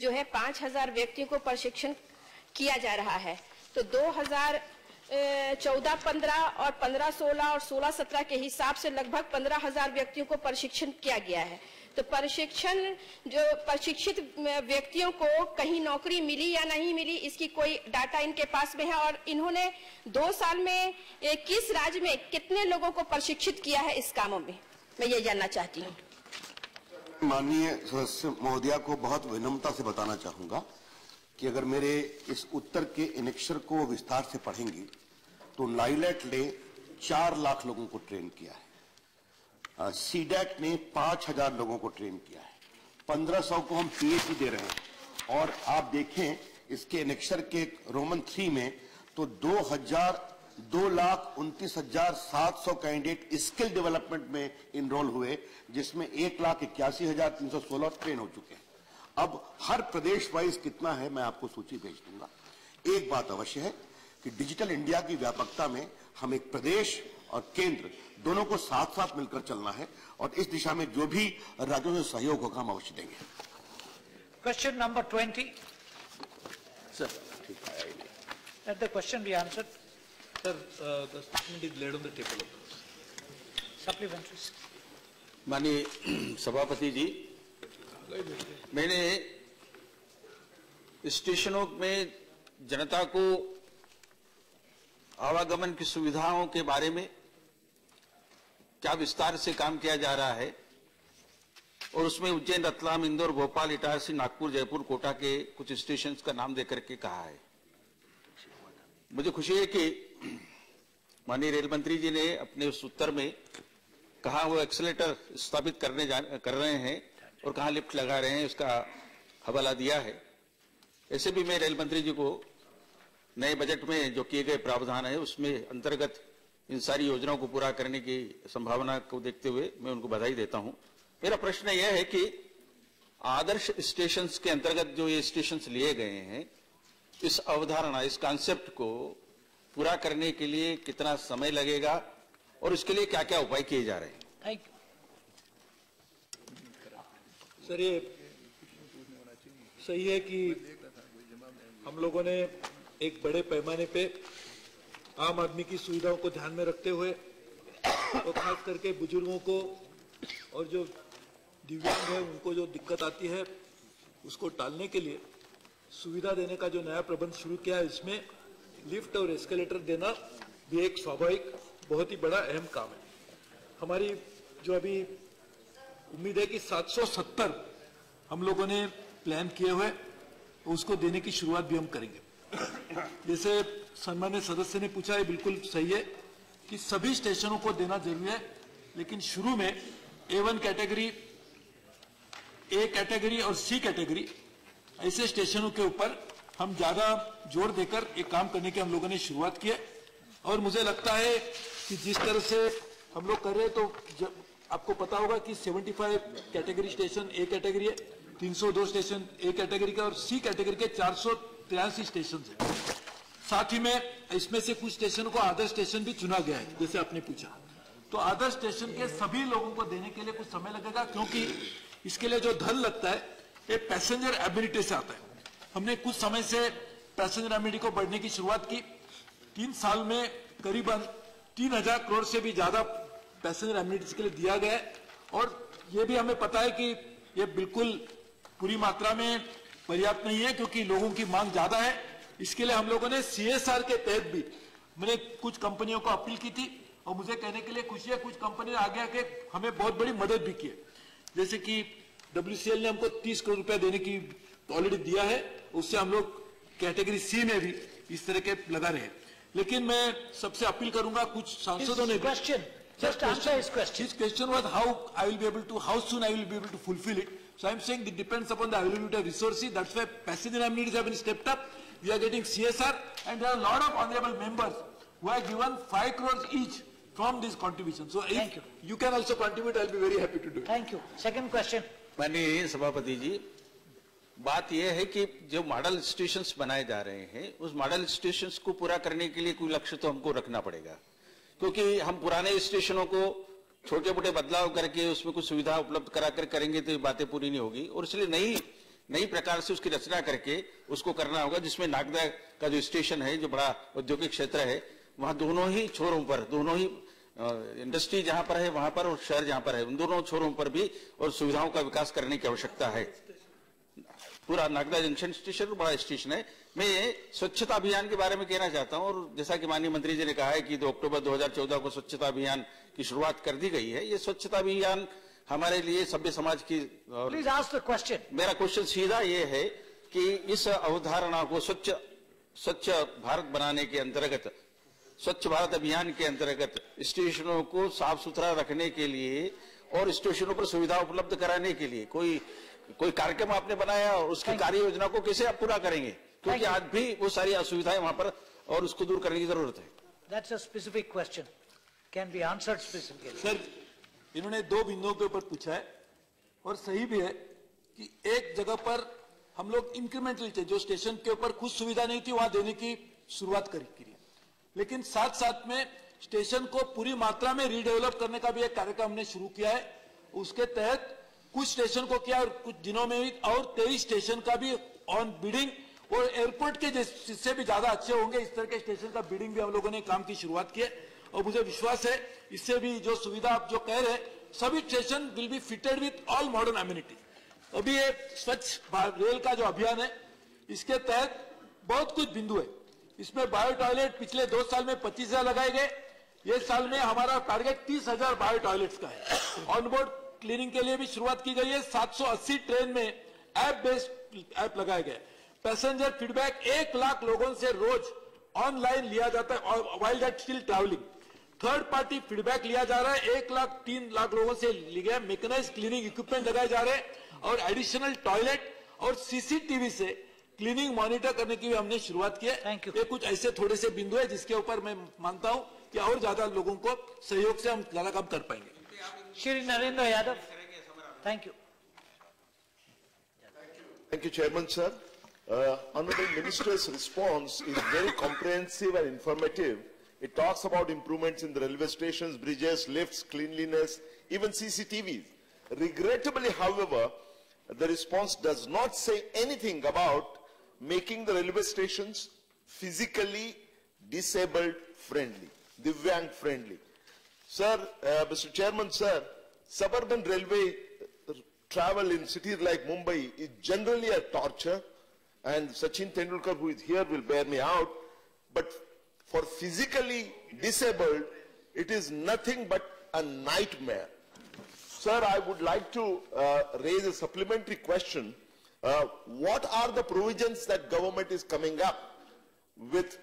जो है पाँच हज़ार व्यक्तियों को प्रशिक्षण किया जा रहा है तो दो हज़ार चौदह, पंद्रह और पंद्रह सोलह और सोलह सत्रह के हिसाब से लगभग पंद्रह हज़ार व्यक्तियों को प्रशिक्षण किया गया है। तो प्रशिक्षण, जो प्रशिक्षित व्यक्तियों को कहीं नौकरी मिली या नहीं मिली, इसकी कोई डाटा इनके पास में है और इन्होंने दो साल में किस राज्य में कितने लोगों को प्रशिक्षित किया है इस कामों में? मैं ये जानना चाहती हूँ। माननीय सदस्य महोदया को बहुत विनम्रता से बताना चाहूँगा। कि अगर मेरे इस उत्तर के इनेक्शर को विस्तार से पढ़ेंगे तो नाइलेट ने चार लाख लोगों को ट्रेन किया है। सीडैक ने पाँच हज़ार लोगों को ट्रेन किया है। पंद्रह सौ को हम पीएचडी दे रहे हैं। और आप देखें, इसके इनेक्शर के रोमन थ्री में तो दो हज़ार, दो लाख उनतीस हज़ार सात सौ कैंडिडेट स्किल डेवलपमेंट में इनरोल हुए, जिसमें एक लाख इक्यासी हज़ार तीन सौ सोलह ट्रेन हो चुके हैं। अब हर प्रदेश वाइज कितना है मैं आपको सूची भेज दूँगा एक बात अवश्य है कि डिजिटल इंडिया की व्यापकता में हम एक प्रदेश और केंद्र दोनों को साथ साथ मिलकर चलना है और इस दिशा में जो भी राज्यों से सहयोग होगा हम अवश्य देंगे Question number 20. Sir. Let the question be answered. Sir, uh, the statement is laid on the table. Supplementaries. माननीय [CLEARS THROAT] सभापति जी मैंने स्टेशनों में जनता को आवागमन की सुविधाओं के बारे में क्या विस्तार से काम किया जा रहा है और उसमें उज्जैन, रतलाम, इंदौर, भोपाल, इटारसी, नागपुर, जयपुर, कोटा के कुछ स्टेशन का नाम देकर के कहा है। मुझे खुशी है कि माननीय रेल मंत्री जी ने अपने उस उत्तर में कहा, वो एक्सलेटर स्थापित करने जा, कर रहे हैं। और कहा लिफ्ट लगा रहे हैं उसका हवाला दिया है ऐसे भी मैं रेल मंत्री जी को नए बजट में जो किए गए प्रावधान है, उसमें अंतर्गत इन सारी योजनाओं को पूरा करने की संभावना को देखते हुए मैं उनको बधाई देता हूँ मेरा प्रश्न यह है कि आदर्श स्टेशन के अंतर्गत जो ये स्टेशन लिए गए हैं, इस अवधारणा, इस कॉन्सेप्ट को पूरा करने के लिए कितना समय लगेगा और इसके लिए क्या क्या उपाय किए जा रहे हैं. सर, ये सही है कि हम लोगों ने एक बड़े पैमाने पे आम आदमी की सुविधाओं को ध्यान में रखते हुए और खास करके बुज़ुर्गों को और जो दिव्यांग है, उनको जो दिक्कत आती है, उसको टालने के लिए सुविधा देने का जो नया प्रबंध शुरू किया है, इसमें लिफ्ट और एस्केलेटर देना भी एक स्वाभाविक, बहुत ही बड़ा अहम काम है। हमारी जो अभी उम्मीद है कि 770 हम लोगों ने प्लान किए हुए, उसको देने की शुरुआत भी हम करेंगे। जैसे सम्मान्य सदस्य ने पूछा है बिल्कुल सही है कि सभी स्टेशनों को देना ज़रूरी है, लेकिन शुरू में A one category A category और सी कैटेगरी ऐसे स्टेशनों के ऊपर हम ज़्यादा ज़ोर देकर एक काम करने की हम लोगों ने शुरुआत की है। और मुझे लगता है कि जिस तरह से हम लोग कर रहे हैं तो आपको पता होगा कि 75 कैटेगरी स्टेशन ए कैटेगरी है 302 स्टेशन ए कैटेगरी का और सी कैटेगरी के चार सौ स्टेशन है। साथ ही में इसमें से कुछ स्टेशन को आदर्श स्टेशन भी चुना गया है, जैसे आपने पूछा। तो आदर्श स्टेशन के सभी लोगों को देने के लिए कुछ समय लगेगा, क्योंकि इसके लिए जो धन लगता है, ये पैसेंजर एबिलिटी से आता है। हमने कुछ समय से पैसेंजर एबिलिटी को बढ़ने की शुरुआत की। तीन साल में करीबन तीन हज़ार करोड़ से भी ज़्यादा पैसेंजर एमिनिटीज के लिए दिया गया है। और ये भी हमें पता है कि ये बिल्कुल पूरी मात्रा में पर्याप्त नहीं है क्योंकि लोगों की मांग ज़्यादा है। इसके लिए हम लोगों ने सीएसआर के तहत भी मैंने कुछ कंपनियों को अपील की थी और मुझे कहने के लिए खुशी है कुछ कंपनी आगे आके हमें बहुत बड़ी मदद भी की है। जैसे कि डब्ल्यू ने हमको 30 करोड़ रुपया देने की ऑलरेडी दिया है उससे हम लोग कैटेगरी सी में भी इस तरह के लगा रहे हैं। लेकिन मैं सबसे अपील करूँगा कुछ सांसदों ने question. Just answer his question. His question was how I will be able to, how soon I will be able to fulfill it. So I'm saying it depends upon the availability of resources. That's why passenger amenities have been stepped up. We are getting CSR and there are a lot of honorable members who have given 5 crores each from this contribution. So if Thank you. you can also contribute, I'll be very happy to do it. Thank you. Second question. माननीय सभापति जी बात यह है कि जो मॉडल स्टेशंस बनाए जा रहे हैं उस मॉडल स्टेशंस को पूरा करने के लिए कोई लक्ष्य तो हमको रखना पड़ेगा क्योंकि हम पुराने स्टेशनों को छोटे मोटे बदलाव करके उसमें कुछ सुविधा उपलब्ध करा कर करेंगे तो ये बातें पूरी नहीं होगी। और इसलिए नई नई प्रकार से उसकी रचना करके उसको करना होगा, जिसमें नागदा का जो स्टेशन है, जो बड़ा औद्योगिक क्षेत्र है, वहाँ दोनों ही छोरों पर, दोनों ही इंडस्ट्री जहाँ पर है, वहाँ पर और शहर जहाँ पर है, उन दोनों छोरों पर भी और सुविधाओं का विकास करने की आवश्यकता है। पूरा नागदा जंक्शन स्टेशन बड़ा स्टेशन है। मैं स्वच्छता अभियान के बारे में कहना चाहता हूँ और जैसा कि माननीय मंत्री जी ने कहा है कि 2 अक्टूबर 2014 को स्वच्छता अभियान की शुरुआत कर दी गई है। ये स्वच्छता अभियान हमारे लिए सभ्य समाज की Please ask the मेरा क्वेश्चन सीधा ये है कि इस अवधारणा को स्वच्छ स्वच्छ भारत बनाने के अंतर्गत स्वच्छ भारत अभियान के अंतर्गत स्टेशनों को साफ़ सुथरा रखने के लिए और स्टेशनों पर सुविधा उपलब्ध कराने के लिए कोई कोई कार्यक्रम आपने बनाया और उसकी कार्य योजना को कैसे आप पूरा करेंगे? क्योंकि आज भी वो सारी असुविधाएँ वहाँ पर और उसको दूर करने की ज़रूरत है। That's a specific question. Can be answered specifically. Sir इन्होंने दो बिंदुओं के ऊपर पूछा है और सही भी है कि एक जगह पर हम लोग इंक्रीमेंटल थे जो स्टेशन के ऊपर कुछ सुविधा नहीं थी वहाँ देने की शुरुआत करी लेकिन साथ साथ में स्टेशन को पूरी मात्रा में रीडेवलप करने का भी एक कार्यक्रम हमने शुरू किया है। उसके तहत कुछ स्टेशन को किया और कुछ दिनों में और तेईस स्टेशन का भी ऑन बिडिंग और एयरपोर्ट के जिससे भी ज़्यादा अच्छे होंगे इस तरह के स्टेशन का बिडिंग भी हम लोगों ने काम की शुरुआत की है। और मुझे विश्वास है इससे भी जो सुविधा आप जो कह रहे हैं सभी station will be fitted with all modern amenity अभी ये स्वच्छ रेल का जो अभियान है इसके तहत बहुत कुछ बिंदु है। इसमें बायो टॉयलेट पिछले दो साल में पच्चीस हज़ार लगाए गए। ये साल में हमारा टारगेट तीस हज़ार बायो टॉयलेट्स का है। [COUGHS] ऑनबोर्ड क्लीनिंग के लिए भी शुरुआत की गई है। 780 ट्रेन में ऐप बेस्ड ऐप लगाए गए। पैसेंजर फीडबैक एक लाख लोगों से रोज ऑनलाइन लिया जाता है while that still travelling third party feedback लिया जा रहा है एक लाख तीन लाख लोगों से लिया मेकनाइज क्लीनिंग इक्विपमेंट लगाए जा रहे हैं और एडिशनल टॉयलेट और सीसीटीवी से क्लीनिंग मॉनिटर करने की भी हमने शुरुआत की है। ये कुछ ऐसे थोड़े से बिंदु है जिसके ऊपर मैं मानता हूँ कि और ज़्यादा लोगों को सहयोग से हम ज़्यादा काम कर पाएँगे। Shri Narendra Yadav. Thank you. Thank you, Chairman, sir. Uh, Honorable Minister's response is very comprehensive and informative. It talks about improvements in the railway stations, bridges, lifts, cleanliness, even CCTVs. Regrettably, however, the response does not say anything about making the railway stations physically disabled friendly, Divyang friendly. Sir, uh, Mr. Chairman, sir, suburban railway uh, travel in cities like Mumbai is generally a torture and Sachin Tendulkar who is here will bear me out, but for physically disabled, it is nothing but a nightmare. Sir, I would like to uh, raise a supplementary question. Uh, what are the provisions that government is coming up with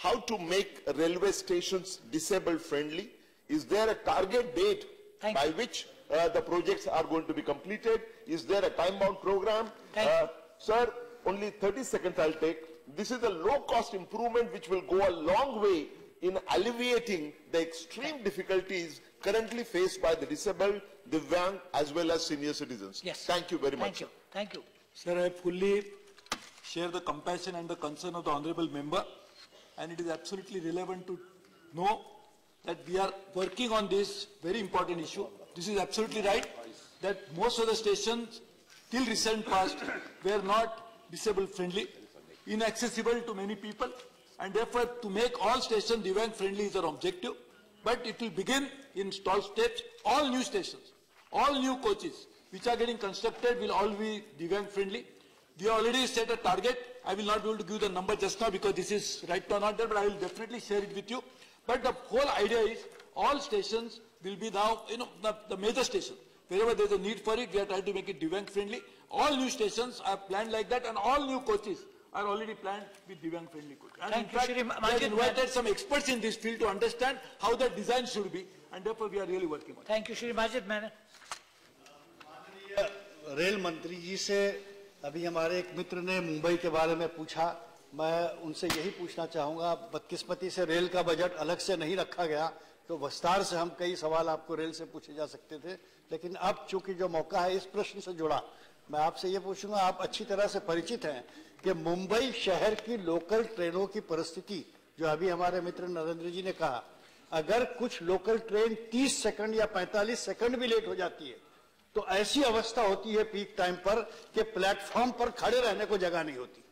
how to make railway stations disabled friendly? Is there a target date by which uh, the projects are going to be completed? Is there a time-bound program? Uh, sir, only 30 seconds I'll take. This is a low-cost improvement which will go a long way in alleviating the extreme difficulties currently faced by the disabled, the young, as well as senior citizens. Yes. Thank you very much. Thank you. Thank you. Sir, I fully share the compassion and the concern of the honorable member, and it is absolutely relevant to know that we are working on this very important issue. This is absolutely right, that most of the stations till recent past were not disabled friendly, inaccessible to many people, and therefore to make all stations Divyang friendly is our objective. But it will begin in small steps, all new stations, all new coaches which are getting constructed will all be Divyang friendly. We already set a target. I will not be able to give the number just now because this is right now not there, but I will definitely share it with you. But the whole idea is all stations will be now, you know, the, the major stations. Wherever there is a need for it, we are trying to make it Divyang friendly. All new stations are planned like that and all new coaches are already planned with Divyang friendly coach. And Thank in you, fact, Shri we have Majid. invited some experts in this field to understand how the design should be and therefore we are really working on it. Thank you, Shri Majid. मैंने रेल मंत्री जी से अभी हमारे एक मित्र ने मुंबई के बारे में पूछा मैं उनसे यही पूछना चाहूँगा, बदकिस्मती से रेल का बजट अलग से नहीं रखा गया तो विस्तार से हम कई सवाल आपको रेल से पूछे जा सकते थे, लेकिन अब चूँकि जो मौका है, इस प्रश्न से जुड़ा, मैं आपसे ये पूछूँगा, आप अच्छी तरह से परिचित हैं कि मुंबई शहर की लोकल ट्रेनों की परिस्थिति, जो अभी हमारे मित्र नरेंद्र जी ने कहा, अगर कुछ लोकल ट्रेन 30 सेकंड या 45 सेकंड भी लेट हो जाती है तो ऐसी अवस्था होती है पीक टाइम पर कि प्लेटफॉर्म पर खड़े रहने को जगह नहीं होती।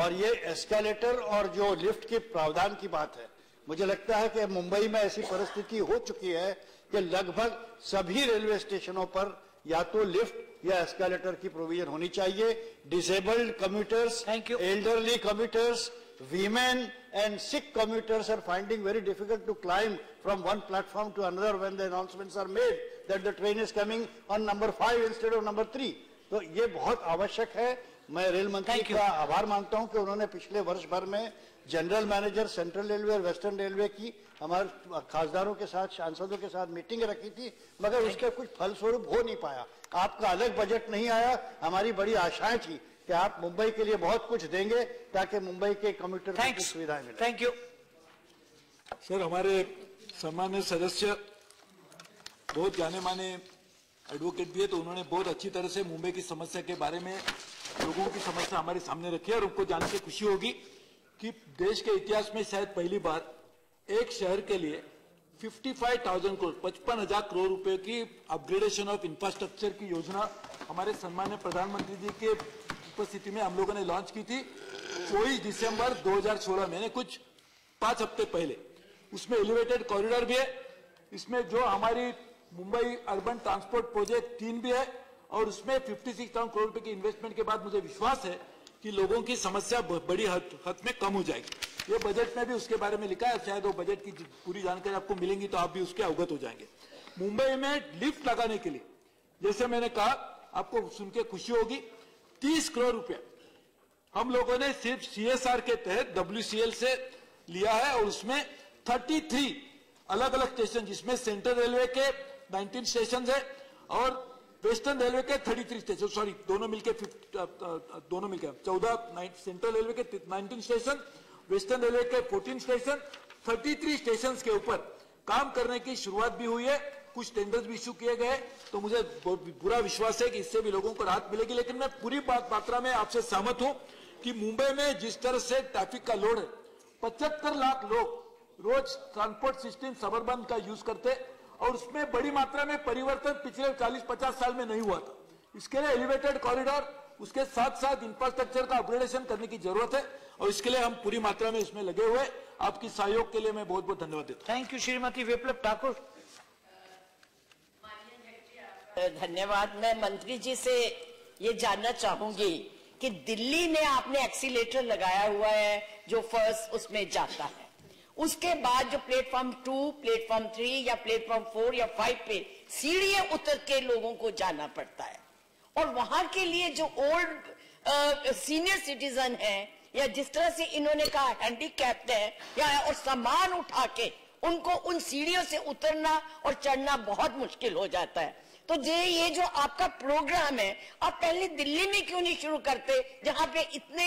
और ये एस्केलेटर और जो लिफ्ट के प्रावधान की बात है मुझे लगता है कि मुंबई में ऐसी परिस्थिति हो चुकी है कि लगभग सभी रेलवे स्टेशनों पर या तो लिफ्ट या एस्केलेटर की प्रोविज़न होनी चाहिए। Disabled commuters elderly commuters women and sick commuters are finding very difficult to climb from one platform to another when the announcement are made that the train is coming on number five instead of number three तो ये बहुत आवश्यक है मैं रेल मंत्री का आभार मानता हूँ कि उन्होंने पिछले वर्ष भर में जनरल मैनेजर सेंट्रल रेलवे और वेस्टर्न रेलवे की हमारे खासदारों के साथ सांसदों के साथ मीटिंग रखी थी मगर उसके कुछ फलस्वरूप हो नहीं पाया। आपका अलग बजट नहीं आया हमारी बड़ी आशाएँ थी कि आप मुंबई के लिए बहुत कुछ देंगे ताकि मुंबई के कम्यूटर को कुछ सुविधाएँ मिले। थैंक यू सर हमारे सम्मान्य सदस्य बहुत जाने माने एडवोकेट भी है तो उन्होंने बहुत अच्छी तरह से मुंबई की समस्या के बारे में लोगों की समस्या हमारे सामने रखी है और उनको जान के खुशी होगी कि देश के इतिहास में शायद पहली बार एक शहर के लिए 55,000 करोड़ पचपन हज़ार करोड़ रुपए की अपग्रेडेशन ऑफ़ इंफ्रास्ट्रक्चर की योजना हमारे सम्मान्य प्रधानमंत्री जी के उपस्थिति में हम लोगों ने लॉन्च की थी। चौबीस दिसंबर 2016 में कुछ पाँच हफ़्ते पहले। उसमें एलिवेटेड कॉरिडोर भी है। इसमें जो हमारी मुंबई अर्बन ट्रांसपोर्ट प्रोजेक्ट तीन भी है। और उसमें 56,000 करोड़ रुपए की इन्वेस्टमेंट के बाद मुझे विश्वास है कि लोगों की समस्या बड़ी हद हद में कम हो जाएगी। ये बजट में भी उसके बारे में लिखा है शायद वो बजट की पूरी जानकारी आपको मिलेंगी तो आप भी उसके अवगत हो जाएँगे। मुंबई में लिफ्ट लगाने के लिए जैसे मैंने कहा आपको सुन के खुशी होगी तीस करोड़ रुपया हम लोगों ने सिर्फ़ सीएसआर के तहत डब्ल्यूसीएल से लिया है और उसमें 33 अलग अलग स्टेशन जिसमें सेंट्रल रेलवे के 19 स्टेशन है और वेस्टर्न रेलवे के 33 स्टेशन सॉरी दोनों मिलके 50, दोनों मिलके 14 सेंट्रल रेलवे के 19 स्टेशन वेस्टर्न रेलवे के 14 स्टेशन 33 स्टेशन के ऊपर काम करने की शुरुआत भी हुई है कुछ टेंडर्स भी इशू किए गए तो मुझे बुरा विश्वास है कि इससे भी लोगों को राहत मिलेगी लेकिन मैं पूरी बात मात्रा में आपसे सहमत हूँ कि मुंबई में जिस तरह से ट्रैफ़िक का लोड है पचहत्तर लाख लोग रोज ट्रांसपोर्ट सिस्टम सबरबन का यूज़ करते और उसमें बड़ी मात्रा में परिवर्तन पिछले 40-50 साल में नहीं हुआ था। इसके लिए एलिवेटेड कॉरिडोर उसके साथ साथ इंफ्रास्ट्रक्चर का अपग्रेडेशन करने की ज़रूरत है और इसके लिए हम पूरी मात्रा में इसमें लगे हुए आपकी सहयोग के लिए मैं बहुत बहुत धन्यवाद देता थैंक यू श्रीमती विप्लव ठाकुर धन्यवाद। मैं मंत्री जी से ये जानना चाहूँगी कि दिल्ली में आपने एक्सीटर लगाया हुआ है जो फ़र्स्ट उसमें जाता है। उसके बाद जो प्लेटफॉर्म टू, प्लेटफॉर्म थ्री या प्लेटफॉर्म फोर या फाइव पे सीढ़ियाँ उतर के लोगों को जाना पड़ता है। और वहाँ के लिए जो ओल्ड सीनियर सिटीजन है, या जिस तरह से इन्होंने कहा हैंडीकैप्ड है, या, और सामान उठा के उनको उन सीढ़ियों से उतरना और चढ़ना बहुत मुश्किल हो जाता है। तो जे ये जो आपका प्रोग्राम है आप पहले दिल्ली में क्यों नहीं शुरू करते जहाँ पे इतने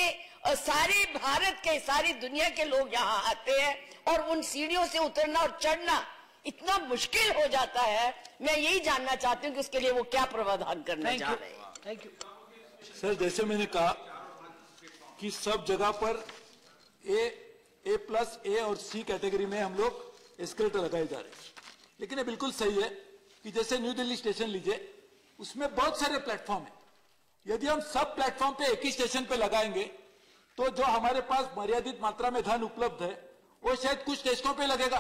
सारे भारत के सारी दुनिया के लोग यहाँ आते हैं और उन सीढ़ियों से उतरना और चढ़ना इतना मुश्किल हो जाता है मैं यही जानना चाहती हूँ कि उसके लिए वो क्या प्रावधान करना you. रहे हैं। थैंक यू सर जैसे मैंने कहा कि सब जगह पर ए ए प्लस ए और सी कैटेगरी में हम लोग एस्केलेटर लगाए जा रहे हैं। लेकिन ये बिल्कुल सही है। कि जैसे न्यू दिल्ली स्टेशन लीजिए, उसमें बहुत सारे प्लेटफॉर्म है। यदि हम सब प्लेटफॉर्म पे एक ही स्टेशन पे लगाएँगे तो जो हमारे पास मर्यादित मात्रा में धन उपलब्ध है, वो शायद कुछ स्टेशनों पे लगेगा।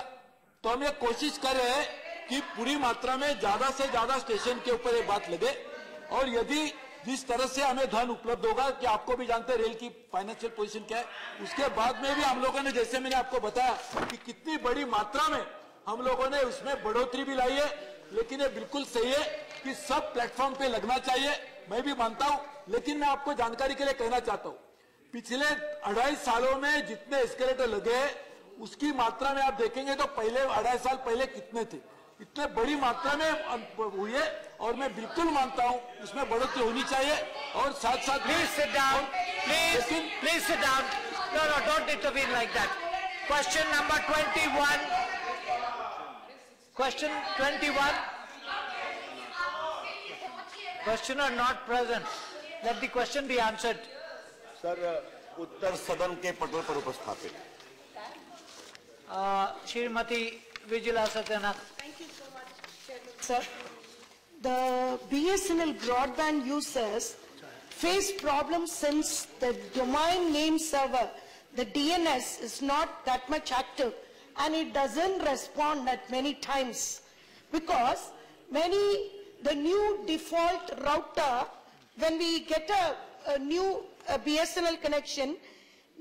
तो हम ये कोशिश कर रहे हैं कि पूरी मात्रा में ज़्यादा से ज़्यादा स्टेशन के ऊपर ये बात लगे। और यदि जिस तरह से हमें धन उपलब्ध होगा, कि आपको भी जानते रेल की फाइनेंशियल पोजीशन क्या है, उसके बाद में भी हम लोगों ने, जैसे मैंने आपको बताया, कि कितनी बड़ी मात्रा में हम लोगों ने उसमें बढ़ोतरी भी लाई है। लेकिन ये बिल्कुल सही है कि सब प्लेटफॉर्म पे लगना चाहिए मैं भी मानता हूँ लेकिन मैं आपको जानकारी के लिए कहना चाहता हूँ पिछले अढ़ाई सालों में जितने एस्केलेटर लगे उसकी मात्रा में आप देखेंगे तो पहले अढ़ाई साल पहले कितने थे इतने बड़ी मात्रा में हुई है और मैं बिल्कुल मानता हूँ इसमें बढ़ोतरी होनी चाहिए और साथ साथ Please sit down. Please, please sit down. No, no, don't intervene like that. Question number 21. Question 21. Questioner not present. Let the question be answered. Sir उत्तर सदन के पटल पर उपस्थापित Uh, Shrimati Vijila Satyanak. Sir, the BSNL broadband users face problems since the domain name server, the DNS, is not that much active and it doesn't respond at many times because many, the new default router, when we get a, a new uh, BSNL connection,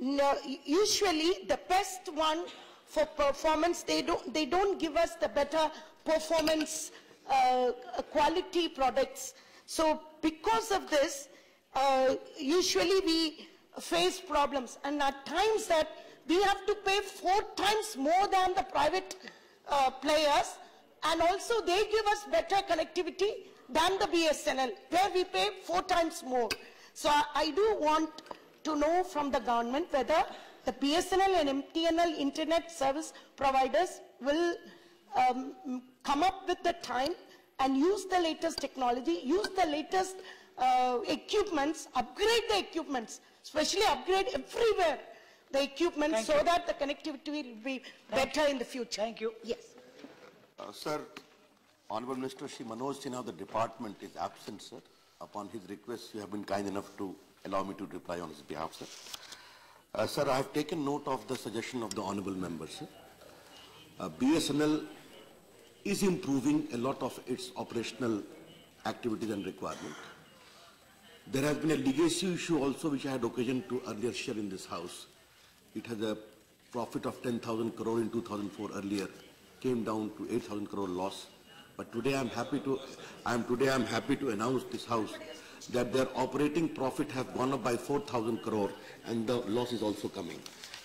no, usually the best one for performance, they don't, they don't give us the better performance uh, quality products. So because of this, uh, usually we face problems and at times that we have to pay four times more than the private uh, players and also they give us better connectivity than the BSNL where we pay four times more. So I, do want to know from the government whether the BSNL and MTNL internet service providers will um, come up with the time and use the latest technology, use the latest uh, equipments, upgrade the equipments, especially upgrade everywhere the equipment Thank so you. that the connectivity will be better in the future. Thank you. Yes. Uh, Sir, Honorable Minister Shri Manoj Sinha of the department is absent, sir. Upon his request, you have been kind enough to allow me to reply on his behalf, sir. Uh, Sir, I have taken note of the suggestion of the honorable member, sir. Uh, BSNL is improving a lot of its operational activities and requirement. There has been a legacy issue also which I had occasion to earlier share in this house. It has a profit of 10,000 crore in 2004 earlier, came down to 8,000 crore loss. But today I'm happy to, I'm today I'm happy to announce this house that their operating profit has gone up by 4,000 crore and the loss is also coming.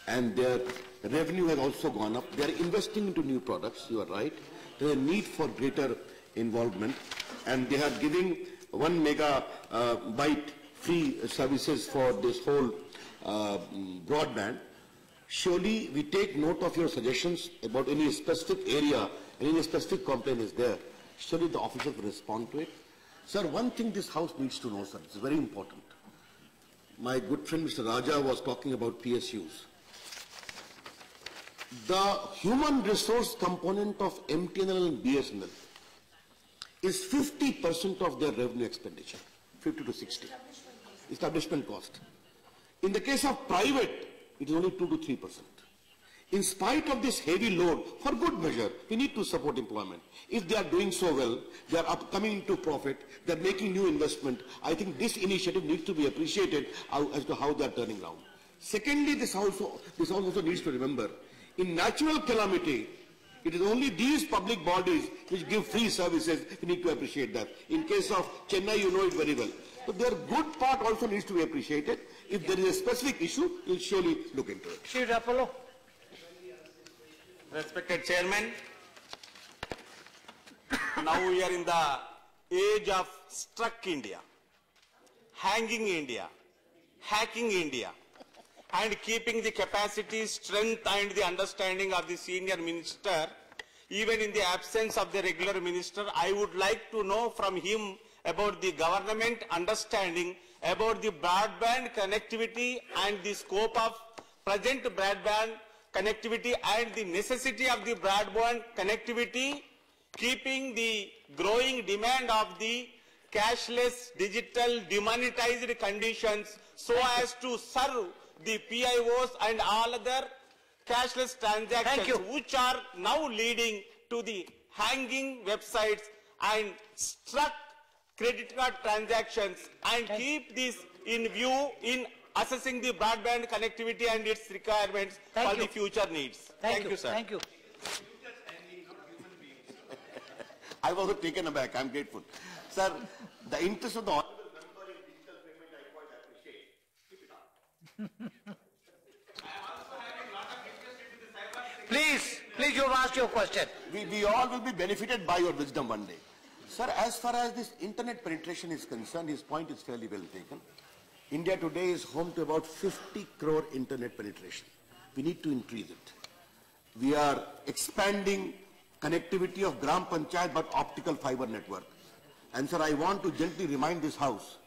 And their revenue has also gone up. They are investing into new products, you are right. There is a need for greater involvement and they are giving one mega uh, byte free services for this whole uh, broadband. Surely we take note of your suggestions about any specific area, any specific complaint is there. Surely the officers will respond to it. Sir, one thing this house needs to know, sir, it's very important. my good friend Mr. Raja was talking about PSUs. The human resource component of MTNL and BSNL is 50% of their revenue expenditure, 50 to 60, establishment cost. In the case of private, it is only 2 to 3%. In spite of this heavy load, for good measure, we need to support employment. If they are doing so well, they are coming into profit, they are making new investment, I think this initiative needs to be appreciated as to how they are turning around. Secondly, this also, this also needs to remember, in natural calamity, it is only these public bodies which give free services, we need to appreciate that. In case of Chennai, you know it very well. So their good part also needs to be appreciated. If there is a specific issue, we'll surely look into it. Shri Rapolo. Respected Chairman, now we are in the age of struck India, hanging India, hacking India, and keeping the capacity, strength and the understanding of the senior minister, even in the absence of the regular minister, I would like to know from him about the government understanding about the broadband connectivity and the scope of present broadband connectivity and the necessity of the broadband connectivity, keeping the growing demand of the cashless, digital, demonetized conditions so as to serve the PIOs and all other cashless transactions which are now leading to the hanging websites and struck credit card transactions and keep this in view in assessing the broadband connectivity and its requirements Thank for you. the future needs. Thank, you, sir. Thank you. I was also taken aback. I'm grateful. Sir, the interest of the honorable member in digital payment, I quite appreciate. Keep it up. Please, please, you have asked your question. We, we all will be benefited by your wisdom one day. Sir, as far as this internet penetration is concerned, his point is fairly well taken. India today is home to about 50 crore internet penetration. We need to increase it. We are expanding connectivity of Gram Panchayat but optical fiber network. And sir, I want to gently remind this house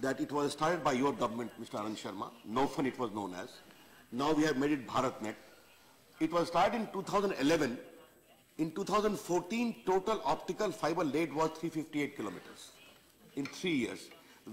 that it was started by your government, Mr. Anand Sharma. NOFAN it was known as. Now we have made it BharatNet. It was started in 2011. In 2014, total optical fiber laid was 358 kilometers in three years.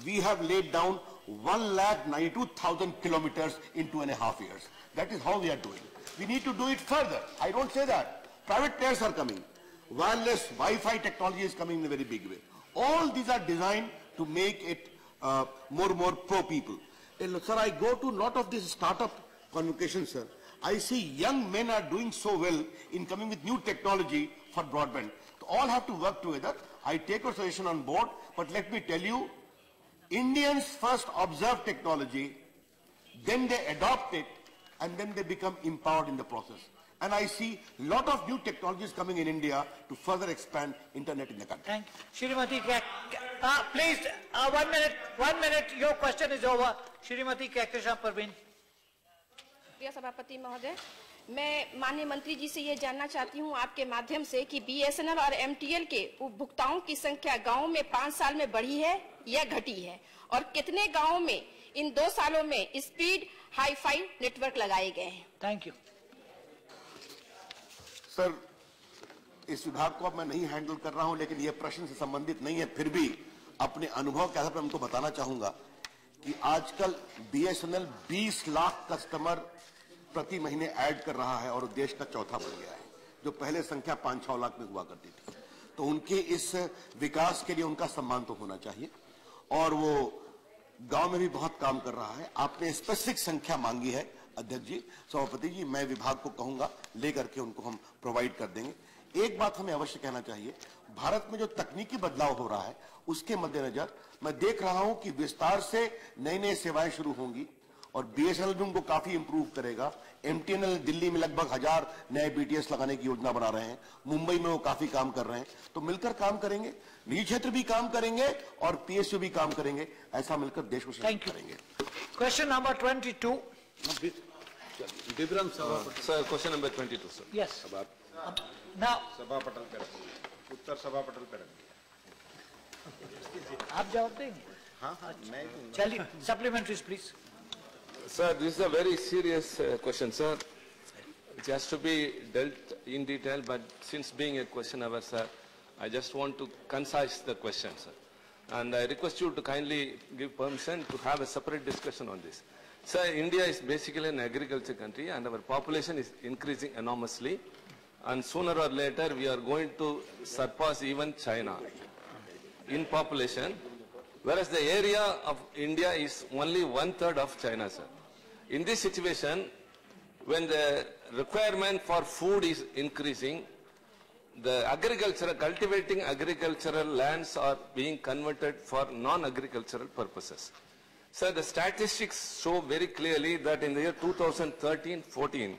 We have laid down 1,92,000 kilometers in two and a half years. That is how we are doing. We need to do it further. I don't say that. Private players are coming. Wireless Wi-Fi technology is coming in a very big way. All these are designed to make it uh, more and more pro people. And, sir, I go to lot of these startup convocations, sir. I see young men are doing so well in coming with new technology for broadband. So All have to work together. I take your suggestion on board, but let me tell you, Indians first observe technology, then they adopt it, and then they become empowered in the process. And I see a lot of new technologies coming in India to further expand internet in the country. Thank you. Shrimati uh, please, uh, one minute, one minute, your question is over. Shrimati Kekashan Parveen. प्रिय सभापति महोदय मैं माननीय मंत्री जी से ये जानना चाहती हूँ आपके माध्यम से कि बीएसएनएल और एमटीएल के उपभोक्ताओं की संख्या गाँव में पाँच साल में बढ़ी है या घटी है? और कितने गाँव में इन दो सालों में स्पीड हाईफाई नेटवर्क लगाए गए हैं? थैंक यू सर इस विभाग को अब मैं नहीं हैंडल कर रहा हूँ लेकिन यह प्रश्न से संबंधित नहीं है। फिर भी अपने अनुभव के आधार पर हमको बताना चाहूँगा कि आजकल बीएसएनएल 20 लाख कस्टमर प्रति महीने ऐड कर रहा है और देश का चौथा बन गया है, जो पहले संख्या पाँच छह लाख में हुआ करती थी। तो उनके इस विकास के लिए उनका सम्मान तो होना चाहिए। और वो गाँव में भी बहुत काम कर रहा है। आपने स्पेसिफिक संख्या मांगी है, अध्यक्ष जी, सभापति जी, मैं विभाग को कहूँगा, लेकर के उनको हम प्रोवाइड कर देंगे। एक बात हमें अवश्य कहना चाहिए, भारत में जो तकनीकी बदलाव हो रहा है, उसके मद्देनजर मैं देख रहा हूँ कि विस्तार से नई नई सेवाएँ शुरू होंगी। और बीएसएनएल भी उनको काफ़ी इंप्रूव करेगा। एमटीएनएल दिल्ली में लगभग हज़ार नए बीटीएस लगाने की योजना बना रहे हैं। मुंबई में वो काफ़ी काम कर रहे हैं। तो मिलकर काम करेंगे निजी क्षेत्र भी काम करेंगे और पीएसयू भी काम करेंगे। ऐसा मिलकर देश को सशक्त करेंगे। Question number 22. Vibram Sir, question number 22, sir. Yes. Now, सभा पटल पे रख उत्तर सभा पटल पे रख आप जवाब देंगे? हाँ हाँ मैं चलिए supplementaries please. Sir, this is a very serious uh, question, sir. It has to be dealt in detail, but since being a question hour, sir, I just want to concise the question, sir. And I request you to kindly give permission to have a separate discussion on this. Sir, India is basically an agriculture country and our population is increasing enormously. And sooner or later, we are going to surpass even China in population, whereas the area of India is only one-third of China, sir. In this situation, when the requirement for food is increasing, the agricultural, cultivating agricultural lands are being converted for non-agricultural purposes. Sir, the statistics show very clearly that in the year 2013-14,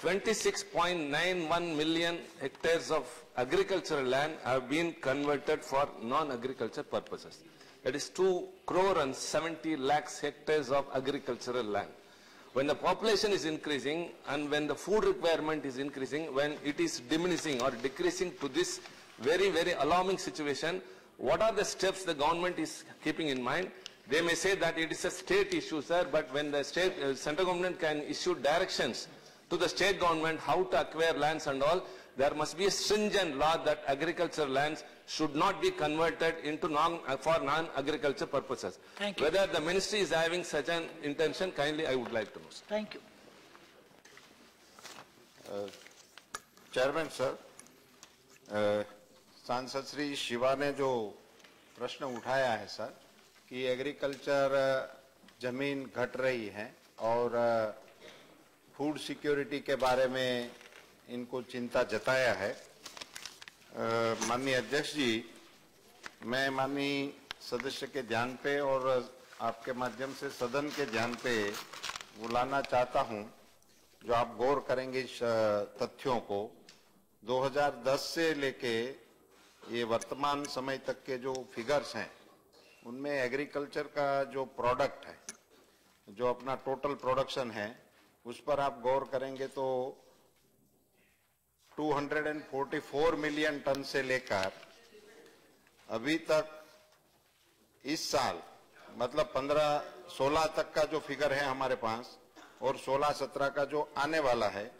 26.91 million hectares of agricultural land have been converted for non-agriculture purposes. That is 2 crore and 70 lakhs hectares of agricultural land. When the population is increasing and when the food requirement is increasing, when it is diminishing or decreasing to this very, very alarming situation, what are the steps the government is keeping in mind? They may say that it is a state issue, sir, but when the state, uh, central government can issue directions to the state government how to acquire lands and all, there must be a stringent law that agricultural lands should not be converted into non, uh, for non-agriculture purposes. Thank you. Whether the ministry is having such an intention, kindly I would like to know. sir. Thank you. Chairman sir अ, सांसद श्री शिवा ने जो प्रश्न उठाया है सर कि एग्रीकल्चर ज़मीन घट रही है और फ़ूड सिक्योरिटी के बारे में इनको चिंता जताया है। माननीय अध्यक्ष जी, मैं माननीय सदस्य के ध्यान पे और आपके माध्यम से सदन के ध्यान पे बुलाना चाहता हूँ, जो आप गौर करेंगे तथ्यों को। 2010 से लेके ये वर्तमान समय तक के जो फिगर्स हैं, उनमें एग्रीकल्चर का जो प्रोडक्ट है, जो अपना टोटल प्रोडक्शन है, उस पर आप गौर करेंगे तो 244 मिलियन टन से लेकर अभी तक इस साल मतलब 15 16 तक का जो फिगर है हमारे पास और 16 17 का जो आने वाला है,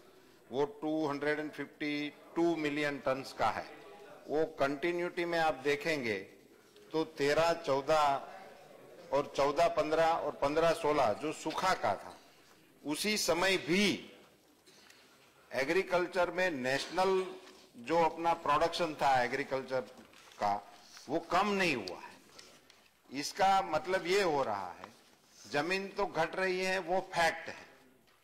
वो 252 मिलियन टन्स का है। वो कंटिन्यूटी में आप देखेंगे तो 13 14 और 14 15 और 15 16 जो सूखा का था, उसी समय भी एग्रीकल्चर में नेशनल जो अपना प्रोडक्शन था एग्रीकल्चर का, वो कम नहीं हुआ है। इसका मतलब ये हो रहा है, ज़मीन तो घट रही है, वो फैक्ट है।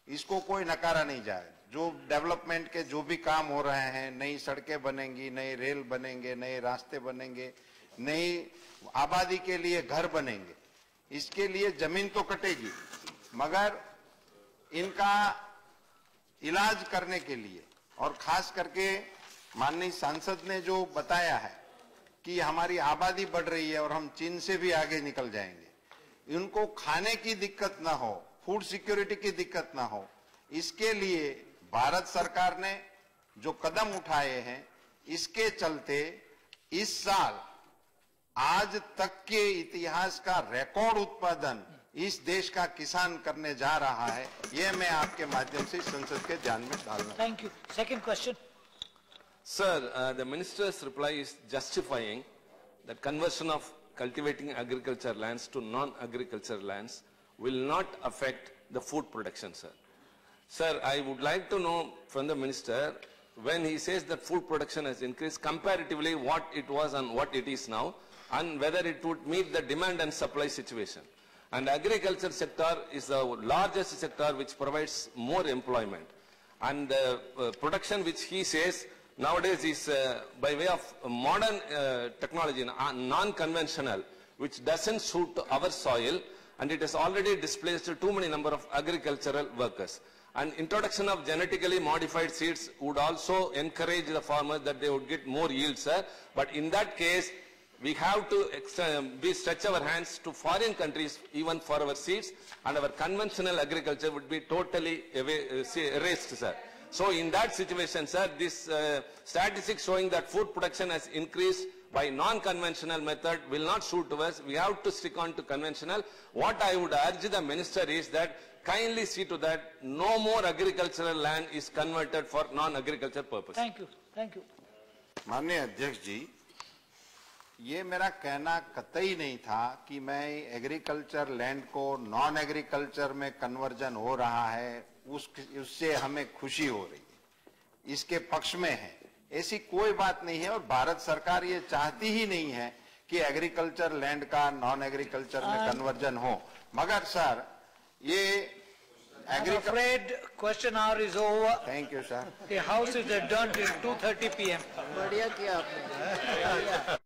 इसको कोई नकारा नहीं जाए। जो डेवलपमेंट के जो भी काम हो रहे हैं, नई सड़कें बनेंगी, नए रेल बनेंगे, नए रास्ते बनेंगे, नई आबादी के लिए घर बनेंगे, इसके लिए ज़मीन तो कटेगी। मगर इनका इलाज करने के लिए, और खास करके माननीय सांसद ने जो बताया है कि हमारी आबादी बढ़ रही है और हम चीन से भी आगे निकल जाएँगे। इनको खाने की दिक्कत ना हो फ़ूड सिक्योरिटी की दिक्कत ना हो, इसके लिए भारत सरकार ने जो कदम उठाए हैं, इसके चलते इस साल आज तक के इतिहास का रिकॉर्ड उत्पादन इस देश का किसान करने जा रहा है ये मैं आपके माध्यम से संसद के ध्यान में डालना thank you second question sir the minister's reply is justifying the conversion of cultivating agriculture land to non agriculture land will not affect the food production sir sir I would like to know from the minister when he says that food production has increased comparatively what it was and what it is now and whether it would meet the demand and supply situation. And agriculture sector is the largest sector which provides more employment. And the uh, production which he says nowadays is uh, by way of modern uh, technology, uh, non-conventional, which doesn't suit our soil and it has already displaced too many number of agricultural workers. And introduction of genetically modified seeds would also encourage the farmers that they would get more yield, sir. But in that case, we have to uh, we stretch our hands to foreign countries even for our seeds and our conventional agriculture would be totally uh, erased, sir. So in that situation, sir, this uh, statistics showing that food production has increased by non-conventional method will not suit us. We have to stick on to conventional. What I would urge the minister is that kindly see to that no more agricultural land is converted for non-agricultural purpose. Thank you. Thank you. Manya ये मेरा कहना कतई नहीं था कि मैं एग्रीकल्चर लैंड को नॉन एग्रीकल्चर में कन्वर्जन हो रहा है उस उससे हमें खुशी हो रही है इसके पक्ष में है ऐसी कोई बात नहीं है और भारत सरकार ये चाहती ही नहीं है कि एग्रीकल्चर लैंड का नॉन एग्रीकल्चर में Uh, कन्वर्जन हो मगर सर ये afraid question hour is over. Thank you, sir. The house is adjourned till 2:30 PM. बढ़िया किया आपने [LAUGHS]